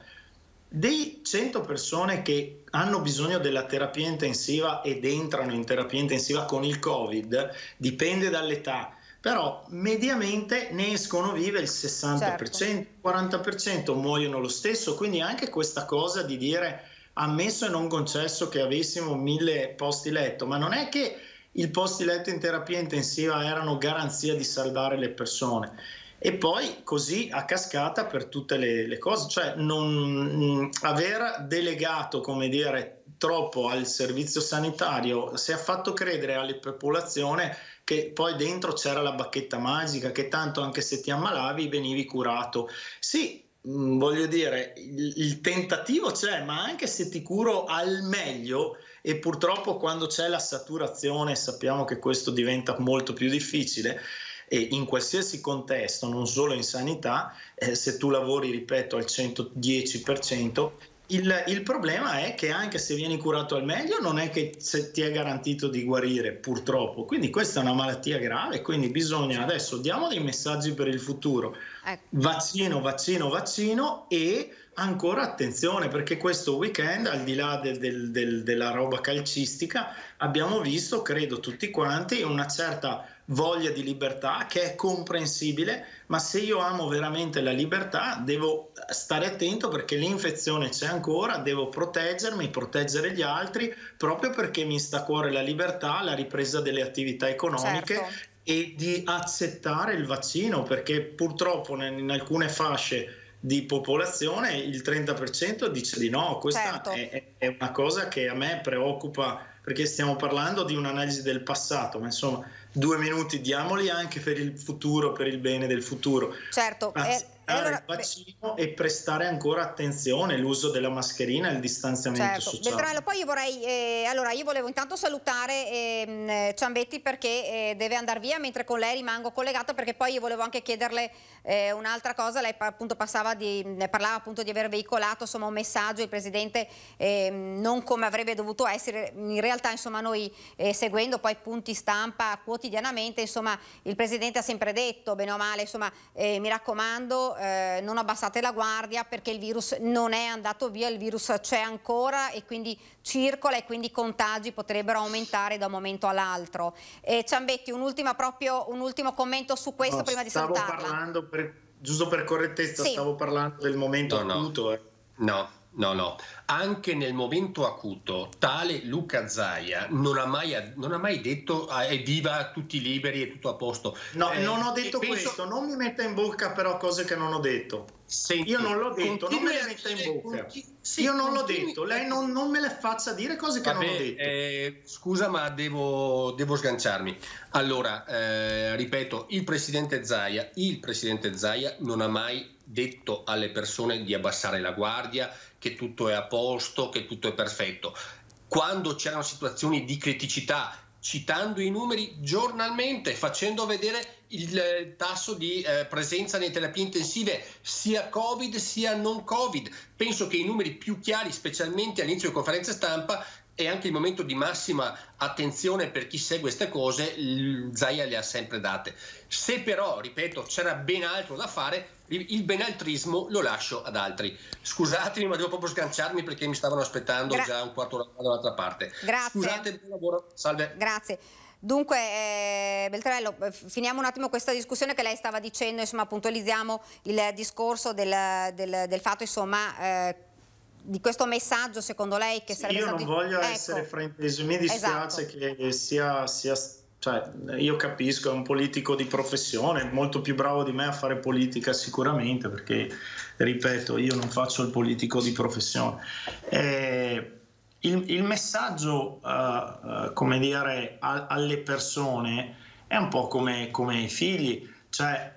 dei 100 persone che hanno bisogno della terapia intensiva ed entrano in terapia intensiva con il Covid, dipende dall'età, però mediamente ne escono vive il 60%, certo. 40% muoiono lo stesso, quindi anche questa cosa di dire ammesso e non concesso che avessimo mille posti letto, ma non è che i posti letto in terapia intensiva erano garanzia di salvare le persone. E poi così a cascata per tutte le, le cose, cioè non aver delegato, come dire, troppo al servizio sanitario si è fatto credere alla popolazione che poi dentro c'era la bacchetta magica, che tanto anche se ti ammalavi venivi curato. Sì, Mm, voglio dire, il, il, tentativo c'è, ma anche se ti curo al meglio e purtroppo quando c'è la saturazione sappiamo che questo diventa molto più difficile e in qualsiasi contesto, non solo in sanità, eh, se tu lavori, ripeto, al 110%, il, il, problema è che anche se vieni curato al meglio non è che ti è garantito di guarire, purtroppo. Quindi questa è una malattia grave, quindi bisogna adesso diamo dei messaggi per il futuro. Ecco. Vaccino, vaccino, vaccino e ancora attenzione perché questo weekend, al di là del, del, del, della roba calcistica, abbiamo visto, credo tutti quanti, una certa voglia di libertà che è comprensibile, ma se io amo veramente la libertà devo stare attento perché l'infezione c'è ancora, devo proteggermi, proteggere gli altri, proprio perché mi sta a cuore la libertà, la ripresa delle attività economiche. Certo. E di accettare il vaccino perché purtroppo in alcune fasce di popolazione il 30% dice di no. Questa certo. è, è, una cosa che a me preoccupa perché stiamo parlando di un'analisi del passato, ma insomma due minuti diamoli anche per il futuro, per il bene del futuro. Certo. Anzi, allora, il vaccino e prestare ancora attenzione all'uso della mascherina e il distanziamento certo. sociale. Beltrano, poi io vorrei, eh, allora io volevo intanto salutare eh, Ciambetti perché eh, deve andare via, mentre con lei rimango collegata perché poi io volevo anche chiederle eh, un'altra cosa, lei appunto di, parlava appunto di aver veicolato insomma, un messaggio, il Presidente ehm, non come avrebbe dovuto essere, in realtà insomma noi eh, seguendo poi punti stampa quotidianamente, insomma il Presidente ha sempre detto, bene o male, insomma eh, mi raccomando eh, non abbassate la guardia perché il virus non è andato via, il virus c'è ancora e quindi circola e quindi i contagi potrebbero aumentare da un momento all'altro. Eh, Ciambetti, un ultimo, proprio, un ultimo commento su questo no, prima di salutarla. Parlando per, giusto per correttezza, sì. stavo parlando del momento no, acuto. No. Eh. no. No, no, anche nel momento acuto tale Luca Zaia non ha mai, non ha mai detto ah, è viva, tutti liberi, è tutto a posto. No, eh, non ho detto penso... questo, non mi metta in bocca però cose che non ho detto. Senti, io non l'ho detto, non me le metta in bocca. Continu- sì, io non continui, l'ho detto, lei non, non, me le faccia dire cose che Vabbè, non ho detto. Eh, scusa, ma devo, devo sganciarmi. Allora, eh, ripeto, il presidente Zaia, il presidente Zaia non ha mai detto alle persone di abbassare la guardia, che tutto è a posto, che tutto è perfetto. Quando c'erano situazioni di criticità, citando i numeri giornalmente, facendo vedere il eh, tasso di eh, presenza nelle terapie intensive, sia Covid sia non Covid. Penso che i numeri più chiari, specialmente all'inizio di conferenza stampa, è anche il momento di massima attenzione per chi segue queste cose, Zaia le ha sempre date. Se però, ripeto, c'era ben altro da fare, il benaltrismo lo lascio ad altri. Scusatemi, ma devo proprio sganciarmi perché mi stavano aspettando Gra- già un quarto d'ora dall'altra parte. Grazie. Scusate, buon lavoro. Salve. Grazie. Dunque, eh, Beltrello, eh, finiamo un attimo questa discussione che lei stava dicendo, insomma, puntualizziamo il discorso del, del, del fatto, insomma, eh, di questo messaggio, secondo lei, che sarebbe Io stato... non voglio ecco. essere frainteso, mi dispiace esatto. che sia, sia cioè, io capisco, è un politico di professione, molto più bravo di me a fare politica sicuramente, perché, ripeto, io non faccio il politico di professione. Eh, il, il messaggio, uh, uh, come dire, a, alle persone è un po' come, come ai figli, cioè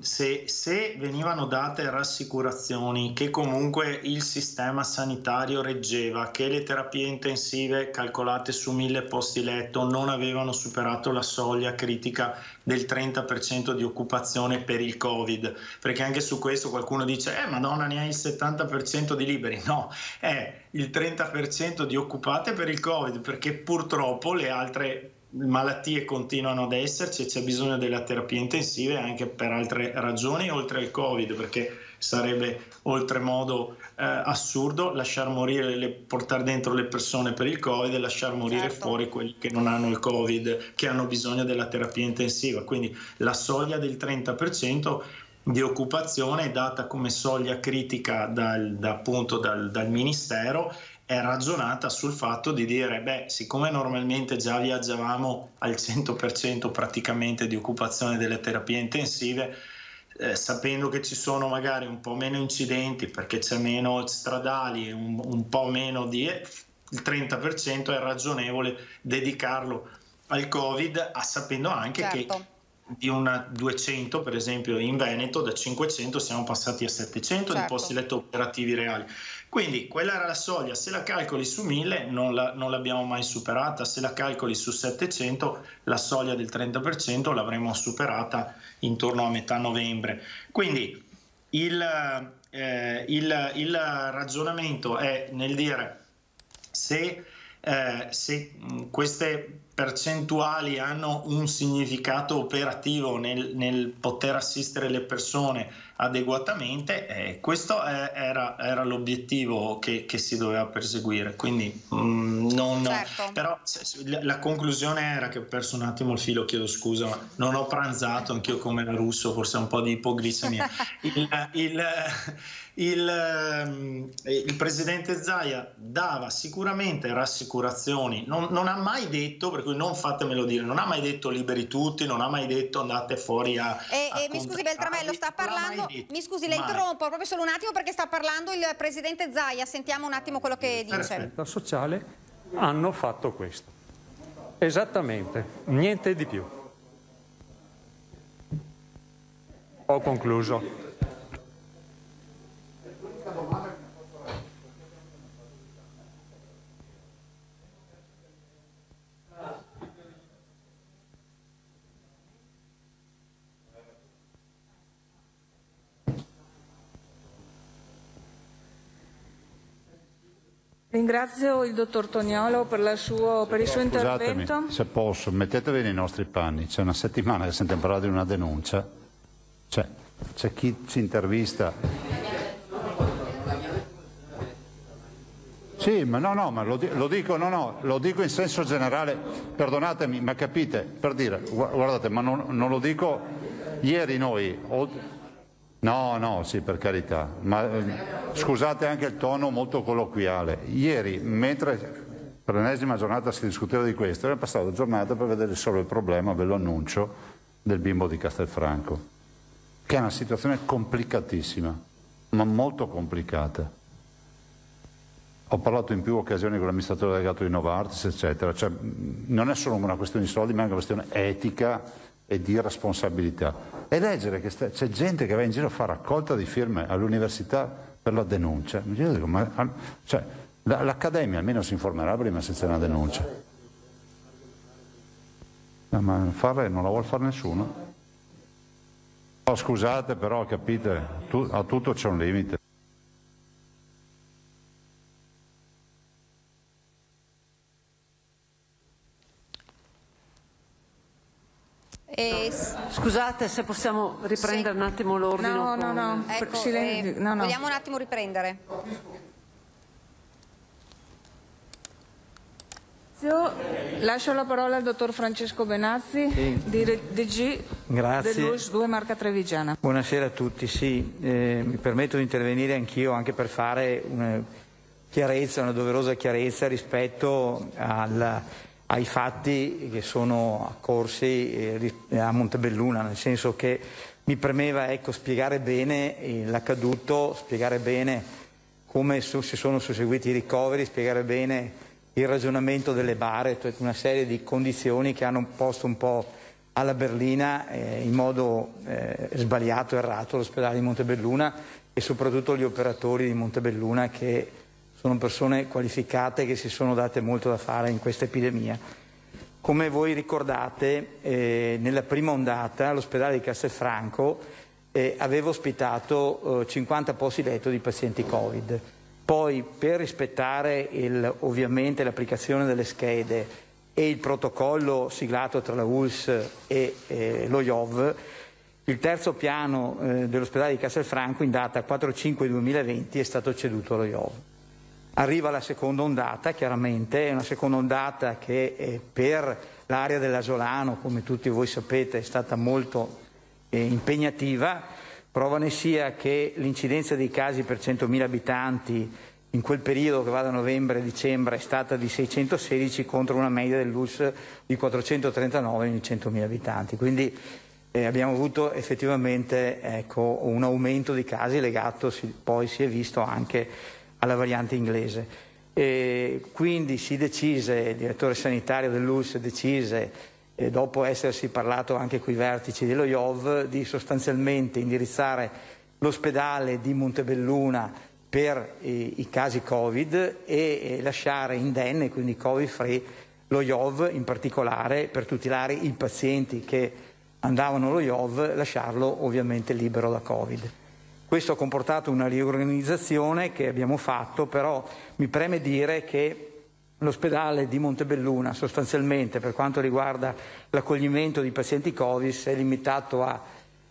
se, se, venivano date rassicurazioni che comunque il sistema sanitario reggeva, che le terapie intensive calcolate su mille posti letto non avevano superato la soglia critica del 30% di occupazione per il Covid, perché anche su questo qualcuno dice, eh madonna ne hai il 70% di liberi, no, è il 30% di occupate per il Covid, perché purtroppo le altre malattie continuano ad esserci e c'è bisogno della terapia intensiva anche per altre ragioni oltre al covid perché sarebbe oltremodo eh, assurdo lasciar morire le, portare dentro le persone per il covid e lasciar morire certo. fuori quelli che non hanno il covid che hanno bisogno della terapia intensiva quindi la soglia del 30% di occupazione è data come soglia critica dal, da, appunto dal, dal Ministero è ragionata sul fatto di dire, beh, siccome normalmente già viaggiavamo al 100% praticamente di occupazione delle terapie intensive, eh, sapendo che ci sono magari un po' meno incidenti perché c'è meno stradali, un, un po' meno di... il 30% è ragionevole dedicarlo al Covid, a, sapendo anche certo. che di una 200 per esempio in Veneto da 500 siamo passati a 700 certo. di posti letto operativi reali quindi quella era la soglia, se la calcoli su 1000 non, la, non l'abbiamo mai superata, se la calcoli su 700 la soglia del 30% l'avremo superata intorno a metà novembre. Quindi il, eh, il, il ragionamento è nel dire se, eh, se queste percentuali hanno un significato operativo nel, nel poter assistere le persone adeguatamente, eh, questo è, era, era, l'obiettivo che, che, si doveva perseguire. Quindi mh, mm, non, certo. però la conclusione era che ho perso un attimo il filo, chiedo scusa, ma non ho pranzato, anch'io come la russo, forse un po' di ipoglicemia. il, il, il, ehm, il, presidente Zaia dava sicuramente rassicurazioni, non, non, ha mai detto, per cui non fatemelo dire, non ha mai detto liberi tutti, non ha mai detto andate fuori a... E, a e mi scusi Beltramello, sta parlando, mi scusi le interrompo proprio solo un attimo perché sta parlando il presidente Zaia, sentiamo un attimo quello che dice. Perfetto, sociale hanno fatto questo, esattamente, niente di più. Ho concluso. Ringrazio il dottor Toniolo per, suo, per il suo Scusatemi, intervento. se posso, mettetevi nei nostri panni. C'è una settimana che sentiamo parlare di una denuncia. C'è, c'è chi ci intervista. Sì, ma no, no, ma lo, lo, dico, no, no, lo dico in senso generale, perdonatemi, ma capite, per dire, guardate, ma non, non lo dico, ieri noi, No, no, sì, per carità, ma eh, scusate anche il tono molto colloquiale. Ieri, mentre per l'ennesima giornata si discuteva di questo, era passata la giornata per vedere solo il problema, ve lo annuncio, del bimbo di Castelfranco, che è una situazione complicatissima, ma molto complicata. Ho parlato in più occasioni con l'amministratore delegato di Novartis, eccetera. Cioè, non è solo una questione di soldi, ma è una questione etica e di responsabilità. E leggere che c'è gente che va in giro a fare raccolta di firme all'università per la denuncia. Io dico, ma, cioè, l'Accademia almeno si informerà prima se c'è una denuncia. No, ma farle non la vuole fare nessuno. Oh, scusate però, capite, tu, a tutto c'è un limite. limite.。Scusate se possiamo riprendere sì. un attimo l'ordine. No, no, no. Ecco, eh, no, no. Vogliamo un attimo riprendere. Lascio la parola al dottor Francesco Benazzi, sì. di DG dell'US 2 Marca Trevigiana. Buonasera a tutti, sì, eh, mi permetto di intervenire anch'io anche per fare una chiarezza, una doverosa chiarezza rispetto al, ai fatti che sono accorsi eh, a Montebelluna, nel senso che mi premeva ecco, spiegare bene l'accaduto, spiegare bene come si sono susseguiti i ricoveri, spiegare bene il ragionamento delle bare, tutta una serie di condizioni che hanno posto un po' alla berlina eh, in modo eh, sbagliato, errato l'ospedale di Montebelluna e soprattutto gli operatori di Montebelluna che sono persone qualificate che si sono date molto da fare in questa epidemia. Come voi ricordate, eh, nella prima ondata l'ospedale di Castelfranco eh, aveva ospitato 50 posti letto di pazienti Covid. Poi per rispettare il, ovviamente l'applicazione delle schede e il protocollo siglato tra la ULS e eh, lo IOV, il terzo piano eh, dell'ospedale di Castelfranco in data 4-5-2020 è stato ceduto allo IOV. Arriva la seconda ondata, chiaramente, una seconda ondata che eh, per l'area dell'Asolano, come tutti voi sapete, è stata molto eh, impegnativa Prova ne sia che l'incidenza dei casi per 100.000 abitanti in quel periodo che va da novembre a dicembre è stata di 616 contro una media dell'US di 439 ogni 100.000 abitanti. Quindi eh, abbiamo avuto effettivamente ecco, un aumento di casi legato, si, poi si è visto anche alla variante inglese. E quindi si decise, il direttore sanitario dell'US decise dopo essersi parlato anche con i vertici dello IOV, di sostanzialmente indirizzare l'ospedale di Montebelluna per i, i casi Covid e, e lasciare indenne, quindi Covid-free, lo IOV in particolare per tutelare i pazienti che andavano allo IOV, lasciarlo ovviamente libero da Covid. Questo ha comportato una riorganizzazione che abbiamo fatto, però mi preme dire che L'ospedale di Montebelluna sostanzialmente per quanto riguarda l'accoglimento di pazienti Covid è limitato a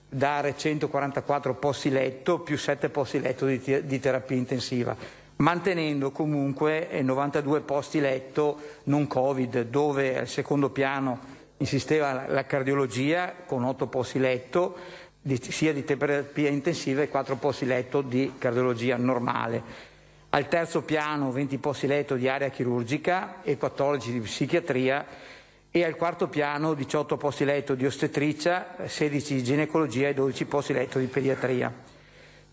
dare 144 posti letto più 7 posti letto di, di terapia intensiva, mantenendo comunque 92 posti letto non Covid dove al secondo piano insisteva la cardiologia con 8 posti letto di, sia di terapia intensiva e 4 posti letto di cardiologia normale. Al terzo piano 20 posti letto di area chirurgica e 14 di psichiatria e al quarto piano 18 posti letto di ostetricia, 16 di ginecologia e 12 posti letto di pediatria.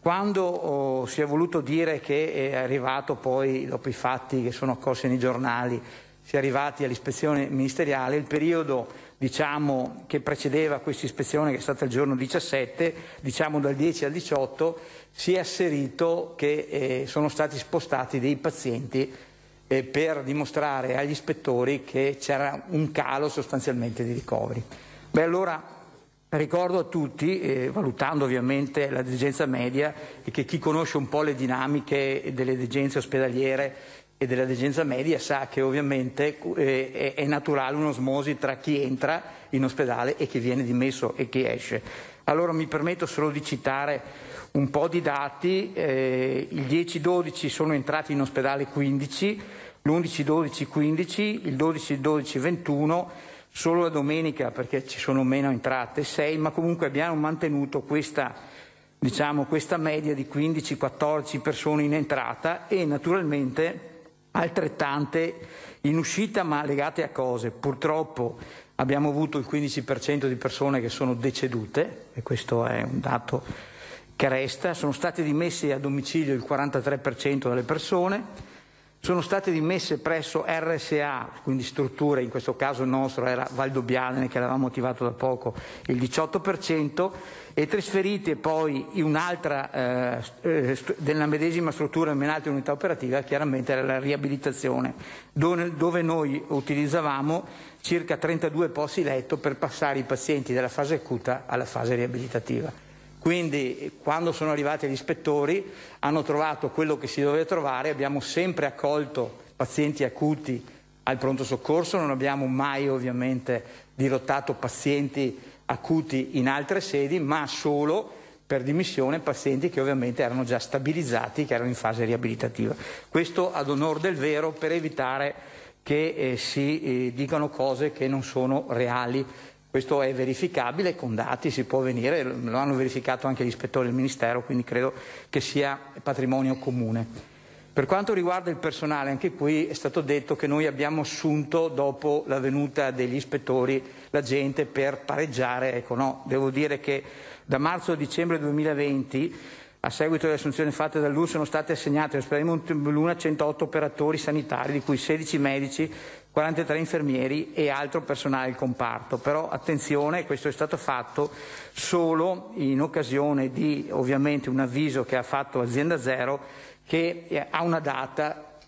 Quando oh, si è voluto dire che è arrivato poi, dopo i fatti che sono accorsi nei giornali, si è arrivati all'ispezione ministeriale, il periodo diciamo, che precedeva questa ispezione, che è stata il giorno 17, diciamo dal 10 al 18, si è asserito che eh, sono stati spostati dei pazienti eh, per dimostrare agli ispettori che c'era un calo sostanzialmente di ricoveri. Beh, allora ricordo a tutti, eh, valutando ovviamente la dirigenza media, che chi conosce un po' le dinamiche delle dirigenze ospedaliere e della dirigenza media sa che ovviamente eh, è naturale un'osmosi tra chi entra in ospedale e chi viene dimesso e chi esce. Allora mi permetto solo di citare un po' di dati, eh, il 10-12 sono entrati in ospedale 15, l'11-12-15, il 12-12-21, solo la domenica perché ci sono meno entrate 6, ma comunque abbiamo mantenuto questa, diciamo, questa media di 15-14 persone in entrata e naturalmente altrettante in uscita ma legate a cose. Purtroppo abbiamo avuto il 15% di persone che sono decedute e questo è un dato che resta, sono state dimesse a domicilio il 43% delle persone, sono state dimesse presso RSA, quindi strutture, in questo caso il nostro era Valdobbiadene che l'avevamo attivato da poco, il 18% e trasferite poi in un'altra, eh, della medesima struttura in un'altra unità operativa, chiaramente era la riabilitazione, dove noi utilizzavamo circa 32 posti letto per passare i pazienti dalla fase acuta alla fase riabilitativa. Quindi quando sono arrivati gli ispettori hanno trovato quello che si doveva trovare, abbiamo sempre accolto pazienti acuti al pronto soccorso, non abbiamo mai ovviamente dirottato pazienti acuti in altre sedi, ma solo per dimissione pazienti che ovviamente erano già stabilizzati, che erano in fase riabilitativa. Questo ad onore del vero per evitare che eh, si eh, dicano cose che non sono reali. Questo è verificabile con dati, si può venire, lo hanno verificato anche gli ispettori del Ministero, quindi credo che sia patrimonio comune. Per quanto riguarda il personale, anche qui è stato detto che noi abbiamo assunto dopo la venuta degli ispettori la gente per pareggiare, ecco no, devo dire che da marzo a dicembre 2020 a seguito delle assunzioni fatte dall'UR sono state assegnate all'ospedale di Montebelluna 108 operatori sanitari, di cui 16 medici, 43 infermieri e altro personale del comparto. Però attenzione, questo è stato fatto solo in occasione di ovviamente un avviso che ha fatto Azienda Zero che ha una data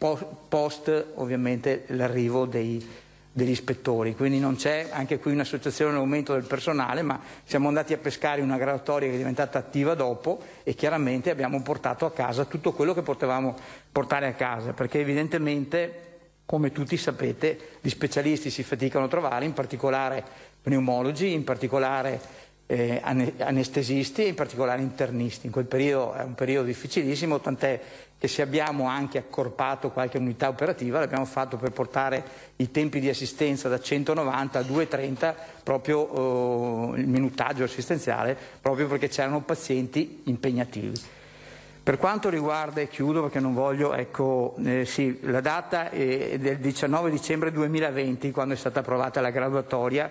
post ovviamente l'arrivo dei degli ispettori, quindi non c'è anche qui un'associazione all'aumento del personale, ma siamo andati a pescare una graduatoria che è diventata attiva dopo e chiaramente abbiamo portato a casa tutto quello che potevamo portare a casa, perché evidentemente, come tutti sapete, gli specialisti si faticano a trovare, in particolare pneumologi, in particolare eh, anestesisti e in particolare internisti. In quel periodo è un periodo difficilissimo, tant'è che se abbiamo anche accorpato qualche unità operativa l'abbiamo fatto per portare i tempi di assistenza da 190 a 230 proprio eh, il minutaggio assistenziale proprio perché c'erano pazienti impegnativi. Per quanto riguarda, e chiudo perché non voglio, ecco, eh, sì, la data è del 19 dicembre 2020 quando è stata approvata la graduatoria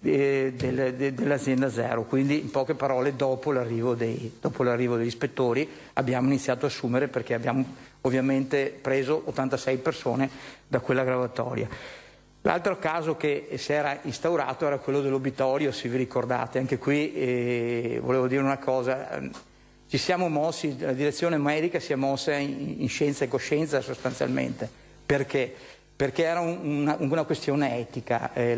eh, del, de, dell'azienda Zero, quindi in poche parole dopo l'arrivo, dei, dopo l'arrivo degli ispettori abbiamo iniziato a assumere perché abbiamo ovviamente preso 86 persone da quella graduatoria. L'altro caso che si era instaurato era quello dell'obitorio, se vi ricordate, anche qui eh, volevo dire una cosa, ci siamo mossi, la direzione medica si è mossa in, in scienza e coscienza sostanzialmente. Perché? Perché era un, una, una, questione etica. Eh,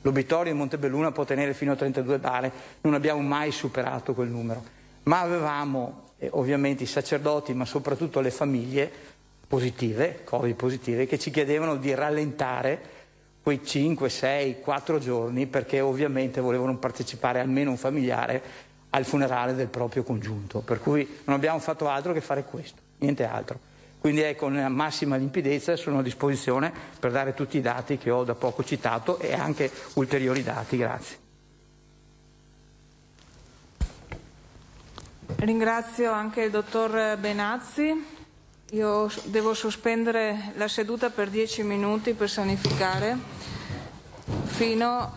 l'obitorio in Montebelluna può tenere fino a 32 bare, non abbiamo mai superato quel numero. Ma avevamo eh, ovviamente i sacerdoti, ma soprattutto le famiglie positive, Covid positive, che ci chiedevano di rallentare quei 5, 6, 4 giorni perché ovviamente volevano partecipare almeno un familiare al funerale del proprio congiunto, per cui non abbiamo fatto altro che fare questo, niente altro. Quindi è con la massima limpidezza sono a disposizione per dare tutti i dati che ho da poco citato e anche ulteriori dati. Grazie. Ringrazio anche il dottor Benazzi. Io devo sospendere la seduta per dieci minuti per sanificare fino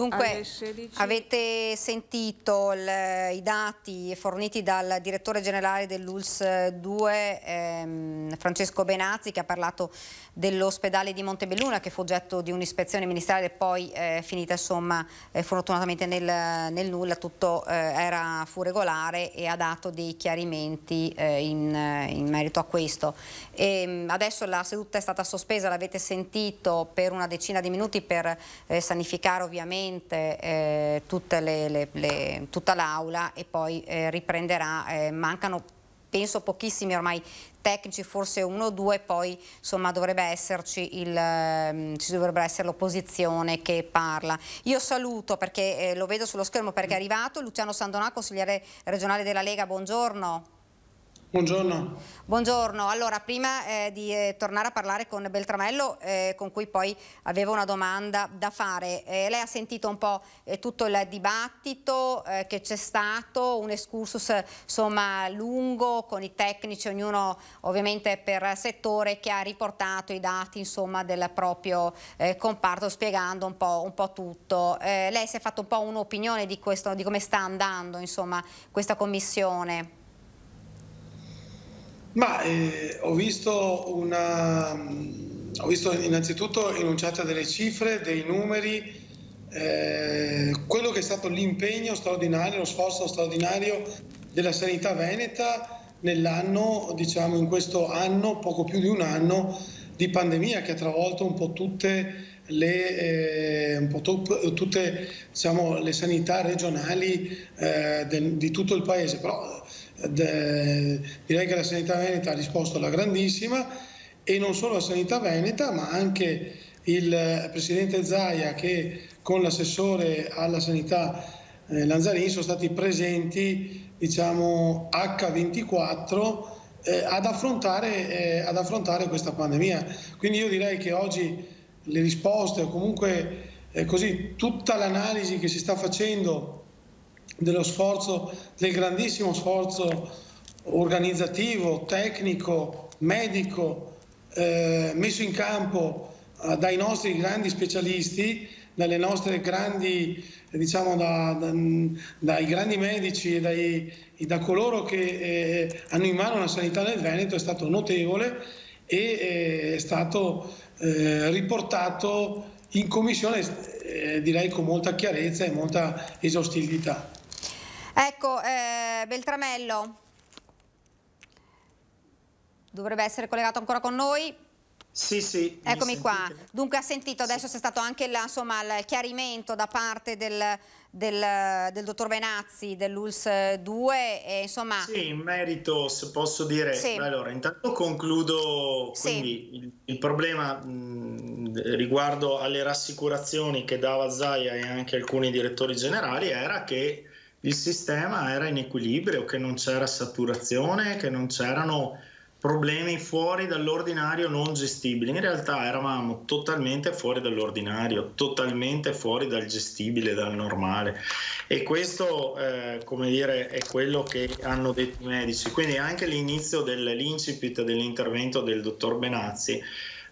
Dunque, avete sentito il, i dati forniti dal direttore generale dell'ULS 2, ehm, Francesco Benazzi, che ha parlato dell'ospedale di Montebelluna, che fu oggetto di un'ispezione ministeriale e poi eh, finita insomma eh, fortunatamente nel, nel, nulla, tutto eh, era, fu regolare e ha dato dei chiarimenti eh, in, in, merito a questo. E, ehm, adesso la seduta è stata sospesa, l'avete sentito, per una decina di minuti per eh, sanificare ovviamente nuovamente eh, le, le, le, tutta l'aula e poi eh, riprenderà, eh, mancano penso pochissimi ormai tecnici, forse uno o due, poi insomma dovrebbe esserci il, ehm, ci dovrebbe essere l'opposizione che parla. Io saluto perché eh, lo vedo sullo schermo perché è arrivato Luciano Sandonà, consigliere regionale della Lega, buongiorno. Buongiorno. Buongiorno, allora prima eh, di eh, tornare a parlare con Beltramello, eh, con cui poi avevo una domanda da fare, eh, lei ha sentito un po' eh, tutto il dibattito eh, che c'è stato, un excursus insomma lungo con i tecnici, ognuno ovviamente per settore che ha riportato i dati insomma del proprio comparto spiegando un po', un po tutto. lei si è fatto un po' un'opinione di, di come sta andando insomma questa commissione? Ma eh, ho, visto una, ho visto innanzitutto enunciate delle cifre, dei numeri, eh, quello che è stato l'impegno straordinario, lo sforzo straordinario della sanità veneta nell'anno, diciamo in questo anno, poco più di un anno di pandemia che ha travolto un po' tutte le, eh, un po tutte diciamo, le sanità regionali eh, de, di tutto il paese. Però direi che la sanità veneta ha risposto alla grandissima e non solo la sanità veneta ma anche il presidente Zaia che con l'assessore alla sanità eh, Lanzarini sono stati presenti diciamo H24 eh, ad, affrontare, eh, ad affrontare questa pandemia. Quindi io direi che oggi le risposte o comunque eh, così tutta l'analisi che si sta facendo dello sforzo, del grandissimo sforzo organizzativo, tecnico, medico eh, messo in campo eh, dai nostri grandi specialisti, dalle nostre grandi, diciamo, da, da, dai grandi medici e dai, da coloro che eh, hanno in mano la sanità nel Veneto è stato notevole e eh, è stato eh, riportato in commissione eh, direi con molta chiarezza e molta esaustività. Ecco, eh, Beltramello dovrebbe essere collegato ancora con noi. Sì, sì. Eccomi qua. Dunque ha sentito, adesso sì. c'è stato anche la, insomma, il chiarimento da parte del, del, del dottor Venazzi dell'ULS 2 e insomma... Sì, in merito, se posso dire, sì. allora intanto concludo quindi sì. il, il, problema mh, riguardo alle rassicurazioni che dava Zaia e anche alcuni direttori generali era che il sistema era in equilibrio, che non c'era saturazione, che non c'erano problemi fuori dall'ordinario non gestibili. In realtà eravamo totalmente fuori dall'ordinario, totalmente fuori dal gestibile, dal normale. E questo, eh, come dire, è quello che hanno detto i medici. Quindi anche l'inizio dell'incipit dell'intervento del dottor Benazzi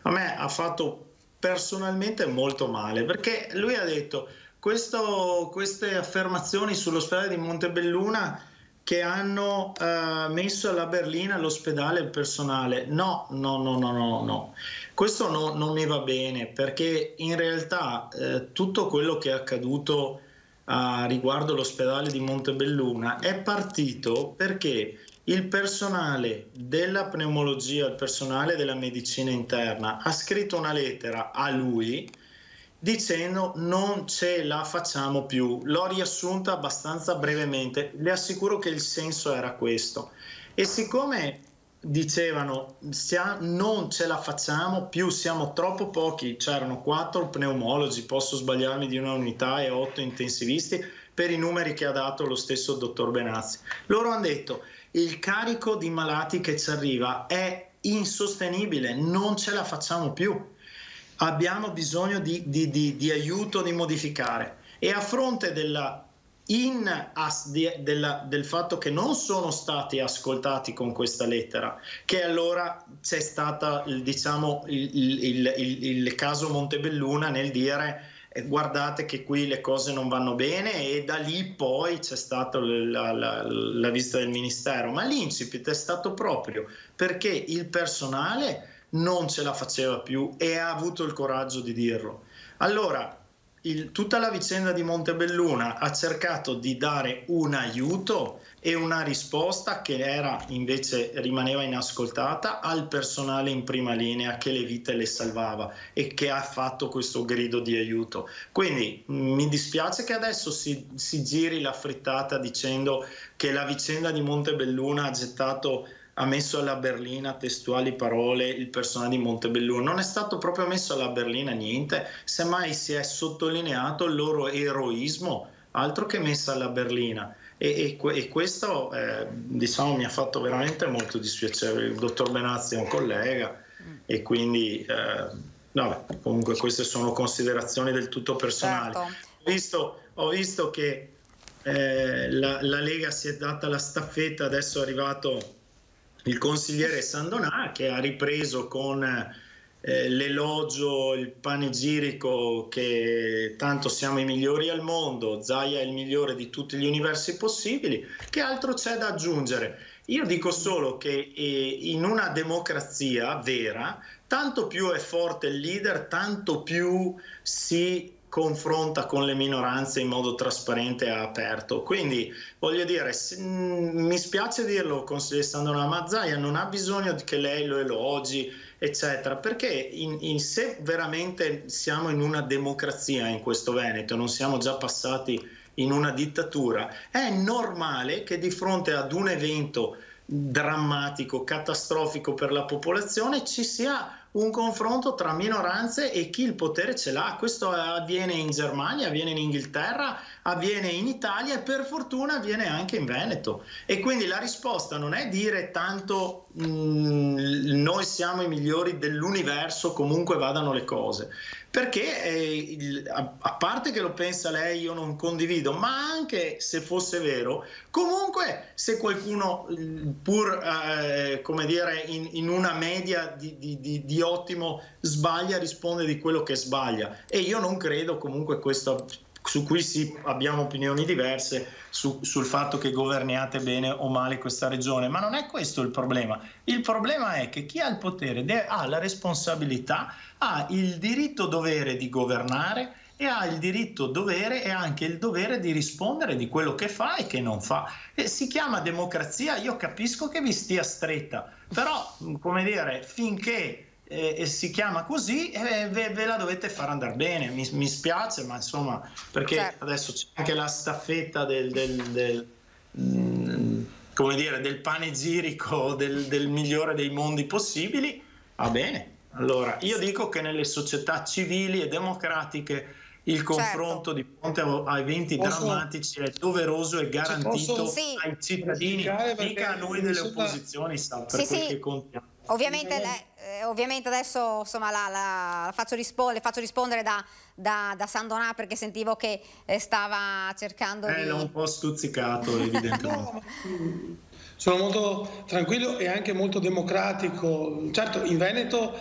a me ha fatto personalmente molto male, perché lui ha detto questo, queste affermazioni sull'ospedale di Montebelluna che hanno uh, messo alla berlina l'ospedale il personale. No, no, no, no, no, no. Questo no, non mi va bene perché in realtà eh, tutto quello che è accaduto uh, riguardo l'ospedale di Montebelluna è partito perché il personale della pneumologia, il personale della medicina interna ha scritto una lettera a lui dicendo non ce la facciamo più. L'ho riassunta abbastanza brevemente, le assicuro che il senso era questo. E siccome dicevano non ce la facciamo più, siamo troppo pochi, c'erano quattro pneumologi, posso sbagliarmi di una unità e otto intensivisti per i numeri che ha dato lo stesso dottor Benazzi. Loro hanno detto il carico di malati che ci arriva è insostenibile, non ce la facciamo più abbiamo bisogno di, di, di, di aiuto, di modificare. E a fronte della in as, di, della, del fatto che non sono stati ascoltati con questa lettera, che allora c'è stato diciamo, il, il, il, il, caso Montebelluna nel dire eh, guardate che qui le cose non vanno bene e da lì poi c'è stata la, la, la visita del Ministero, ma l'incipit è stato proprio perché il personale non ce la faceva più e ha avuto il coraggio di dirlo. Allora, il, tutta la vicenda di Montebelluna ha cercato di dare un aiuto e una risposta che era invece rimaneva inascoltata al personale in prima linea che le vite le salvava e che ha fatto questo grido di aiuto. Quindi mi dispiace che adesso si, si giri la frittata dicendo che la vicenda di Montebelluna ha gettato ha messo alla berlina testuali parole il personale di Montebelluna. Non è stato proprio messo alla berlina niente, semmai si è sottolineato il loro eroismo, altro che messa alla berlina. E, e, e questo eh, diciamo, mi ha fatto veramente molto dispiacere. Il dottor Benazzi è un collega e quindi eh, vabbè, comunque queste sono considerazioni del tutto personali. Certo. Ho, visto, ho visto che eh, la, la Lega si è data la staffetta, adesso è arrivato il consigliere Sandonà che ha ripreso con eh, l'elogio, il panegirico che tanto siamo i migliori al mondo, Zaia è il migliore di tutti gli universi possibili, che altro c'è da aggiungere? Io dico solo che eh, in una democrazia vera, tanto più è forte il leader, tanto più si confronta con le minoranze in modo trasparente e aperto. Quindi voglio dire, se, mm, mi spiace dirlo, consigliere Sandona Mazzaia non ha bisogno che lei lo elogi, eccetera, perché in, in, se veramente siamo in una democrazia in questo Veneto, non siamo già passati in una dittatura, è normale che di fronte ad un evento drammatico, catastrofico per la popolazione, ci sia un confronto tra minoranze e chi il potere ce l'ha. Questo avviene in Germania, avviene in Inghilterra, avviene in Italia e per fortuna avviene anche in Veneto. E quindi la risposta non è dire tanto mh, mm, noi siamo i migliori dell'universo, comunque vadano le cose perché eh, il, a, a, parte che lo pensa lei io non condivido, ma anche se fosse vero, comunque se qualcuno pur eh, come dire in, in una media di, di, di, di, ottimo sbaglia risponde di quello che sbaglia. E io non credo comunque questo su cui sì, abbiamo opinioni diverse su, sul fatto che governiate bene o male questa regione, ma non è questo il problema. Il problema è che chi ha il potere deve, ha la responsabilità, ha il diritto dovere di governare e ha il diritto dovere e anche il dovere di rispondere di quello che fa e che non fa. E si chiama democrazia, io capisco che vi stia stretta, però come dire, finché e, si chiama così e ve, ve, la dovete far andare bene. Mi, mi spiace, ma insomma, perché certo. adesso c'è anche la staffetta del, del, del mm, come dire, del panegirico del, del migliore dei mondi possibili. Va bene. Allora, io dico che nelle società civili e democratiche il certo. confronto certo. di fronte a eventi posso, drammatici è doveroso e garantito posso, ai cittadini, mica a noi delle opposizioni, sa, per sì, quel sì. che contiamo. Ovviamente, eh, ovviamente adesso insomma, la, la, la faccio, rispondere, faccio, rispondere, da, da, da Sandonà perché sentivo che eh, stava cercando eh, di... È un po' stuzzicato evidentemente. Sono molto tranquillo e anche molto democratico. Certo, in Veneto,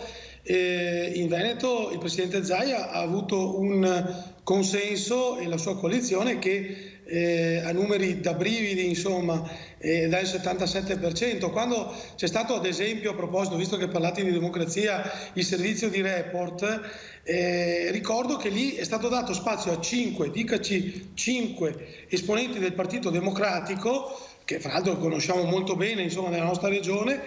eh, in Veneto il Presidente Zaia ha avuto un consenso e la sua coalizione che eh, a numeri da brividi, insomma, eh, dal 77%. Quando c'è stato, ad esempio, a proposito, visto che parlate di democrazia, il servizio di report, eh, ricordo che lì è stato dato spazio a 5, dicaci 5 esponenti del Partito Democratico, che fra l'altro conosciamo molto bene, insomma, nella nostra regione,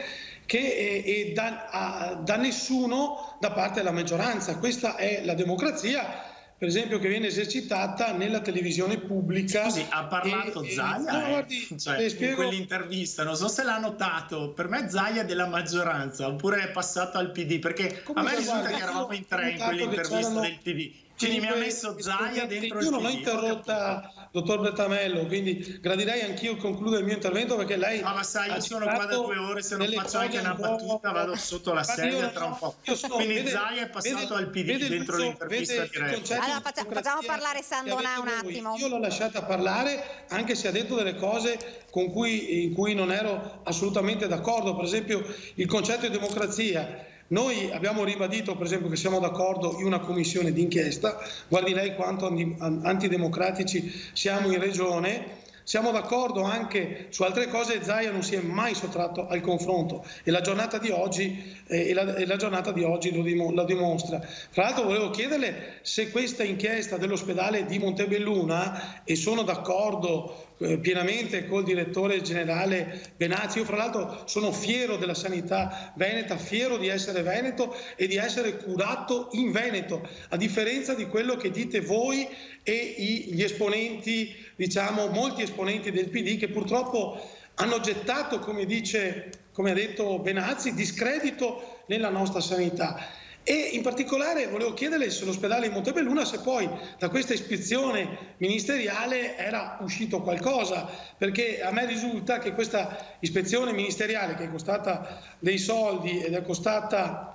che è, è da, a, da nessuno da parte della maggioranza. Questa è la democrazia per esempio, che viene esercitata nella televisione pubblica. Scusi, ha parlato e, Zaia no, eh? guardi, cioè, spiego... in quell'intervista, non so se l'ha notato, per me Zaia è della maggioranza oppure è passato al PD, perché Come a me risulta che eravamo in tre in quell'intervista del PD. Quindi mi ha messo Zaia dentro Io non l'ho interrotta, dottor Bertamello, quindi gradirei anch'io concludere il mio intervento perché lei. Ah, ma sai, io sono qua da due ore, se non faccio anche una battuta vado sotto la sedia tra un po'. Sono, quindi vede, Zaia è passato vede, al PD vede dentro l'intervista diretta. Allora facciamo, facciamo parlare Sandona un attimo. Io l'ho lasciata parlare anche se ha detto delle cose con cui, in cui non ero assolutamente d'accordo. Per esempio il concetto di democrazia noi abbiamo ribadito, per esempio, che siamo d'accordo in una commissione d'inchiesta, guardi lei quanto antidemocratici siamo in regione, siamo d'accordo anche su altre cose, Zaia non si è mai sottratto al confronto e la giornata di oggi, eh, la, la giornata di oggi lo, dim lo, dimostra. Fra l'altro volevo chiederle se questa inchiesta dell'ospedale di Montebelluna, e sono d'accordo eh, pienamente col direttore generale Benazzi. Io fra l'altro sono fiero della sanità veneta, fiero di essere veneto e di essere curato in Veneto, a differenza di quello che dite voi e gli esponenti, diciamo molti esponenti del PD che purtroppo hanno gettato, come dice, come ha detto Benazzi, discredito nella nostra sanità. E in particolare volevo chiederle se l'ospedale di Montebelluna, se poi da questa ispezione ministeriale era uscito qualcosa, perché a me risulta che questa ispezione ministeriale che è costata dei soldi ed è costata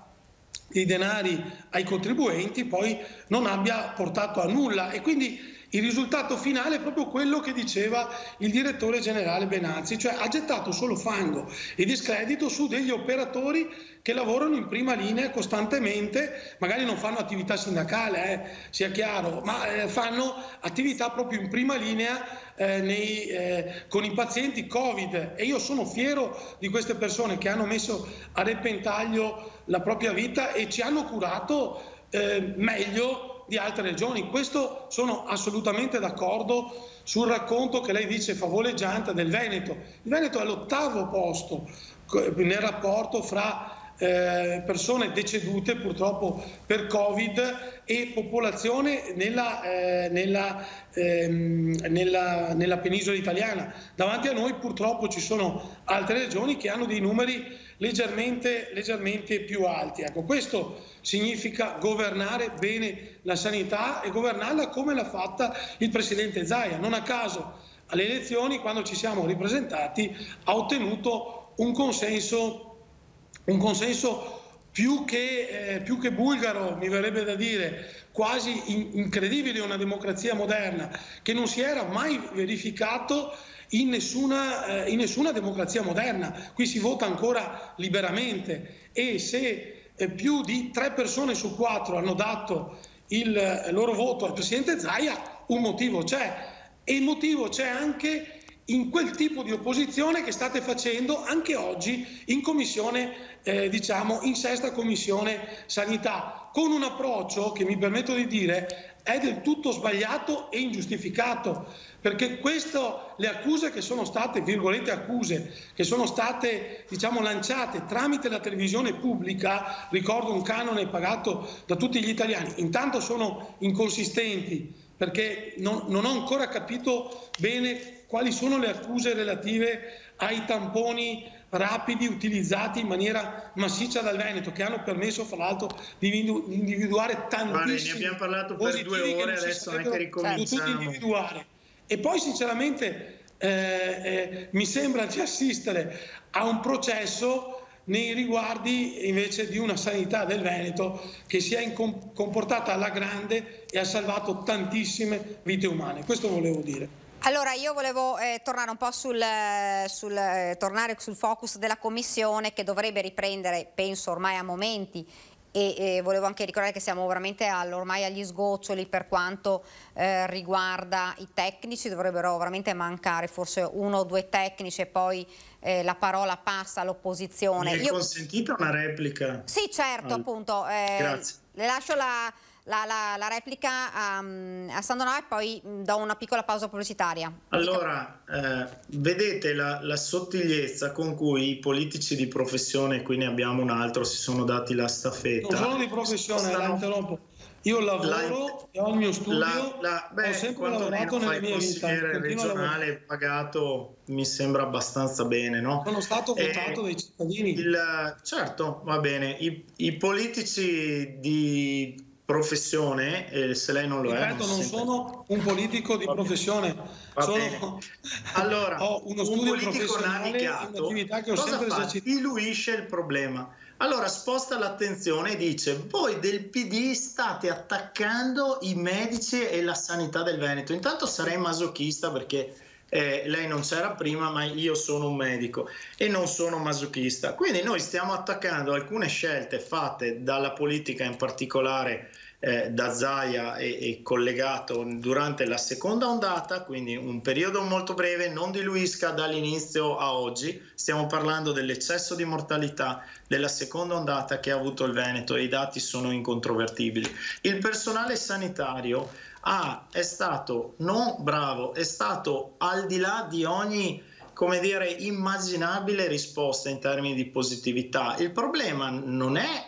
dei denari ai contribuenti poi non abbia portato a nulla. E quindi il risultato finale è proprio quello che diceva il direttore generale Benazzi, cioè ha gettato solo fango e discredito su degli operatori che lavorano in prima linea costantemente, magari non fanno attività sindacale, eh, sia chiaro, ma eh, fanno attività proprio in prima linea eh, nei, eh, con i pazienti Covid. E io sono fiero di queste persone che hanno messo a repentaglio la propria vita e ci hanno curato eh, meglio di altre regioni. Questo sono assolutamente d'accordo sul racconto che lei dice favoleggiante del Veneto. Il Veneto è all'ottavo posto nel rapporto fra eh, persone decedute purtroppo per Covid e popolazione nella, eh, nella, ehm, nella, nella, penisola italiana. Davanti a noi purtroppo ci sono altre regioni che hanno dei numeri leggermente, leggermente più alti. Ecco, questo significa governare bene la sanità e governarla come l'ha fatta il Presidente Zaia. Non a caso alle elezioni, quando ci siamo ripresentati, ha ottenuto un consenso un consenso più che, eh, più che, bulgaro, mi verrebbe da dire, quasi in, incredibile una democrazia moderna, che non si era mai verificato in nessuna, eh, in nessuna democrazia moderna. Qui si vota ancora liberamente e se eh, più di tre persone su quattro hanno dato il eh, loro voto al Presidente Zaia, un motivo c'è. E il motivo c'è anche in quel tipo di opposizione che state facendo anche oggi in commissione eh, diciamo, in sesta commissione sanità, con un approccio che mi permetto di dire è del tutto sbagliato e ingiustificato, perché questo, le accuse che sono state, virgolette accuse, che sono state diciamo, lanciate tramite la televisione pubblica, ricordo un canone pagato da tutti gli italiani, intanto sono inconsistenti, perché non, non ho ancora capito bene quali sono le accuse relative ai tamponi rapidi utilizzati in maniera massiccia dal Veneto che hanno permesso fra l'altro di individuare tantissimi ne abbiamo parlato per due ore adesso anche ricominciamo e poi sinceramente eh, eh, mi sembra di assistere a un processo nei riguardi invece di una sanità del Veneto che si è comportata alla grande e ha salvato tantissime vite umane. Questo volevo dire. Allora io volevo eh, tornare un po' sul, sul, eh, sul focus della Commissione che dovrebbe riprendere, penso ormai a momenti, e, e volevo anche ricordare che siamo veramente all, ormai agli sgoccioli per quanto eh, riguarda i tecnici, dovrebbero veramente mancare forse uno o due tecnici e poi eh, la parola passa all'opposizione. Mi è Io... consentita una replica? Sì certo All... appunto, eh, Grazie. le lascio la la, la, la replica a, a Sandonà e poi mm, do una piccola pausa pubblicitaria. Allora, eh, vedete la, la, sottigliezza con cui i politici di professione, qui ne abbiamo un altro, si sono dati la staffetta. Non sono di professione, stanno... la interrompo. Io lavoro la, ho il mio studio, la, la, beh, ho sempre lavorato nella mia vita. Il regionale pagato mi sembra abbastanza bene, no? Sono stato votato dai cittadini. Il, certo, va bene. I, I politici di professione, eh, se lei non lo Ripeto, è. Ripeto, non sempre... sono un politico di professione, sono... allora, ho uno studio un politico navigato, che ho sempre esercitato. Diluisce il problema. Allora sposta l'attenzione e dice: Voi del PD state attaccando i medici e la sanità del Veneto. Intanto sarei masochista perché eh, lei non c'era prima, ma io sono un medico e non sono masochista. Quindi noi stiamo attaccando alcune scelte fatte dalla politica, in particolare eh, da Zaia e, e, collegato durante la seconda ondata, quindi un periodo molto breve, non diluisca dall'inizio a oggi. Stiamo parlando dell'eccesso di mortalità della seconda ondata che ha avuto il Veneto e i dati sono incontrovertibili. Il personale sanitario ah, è stato non bravo, è stato al di là di ogni come dire, immaginabile risposta in termini di positività. Il problema non è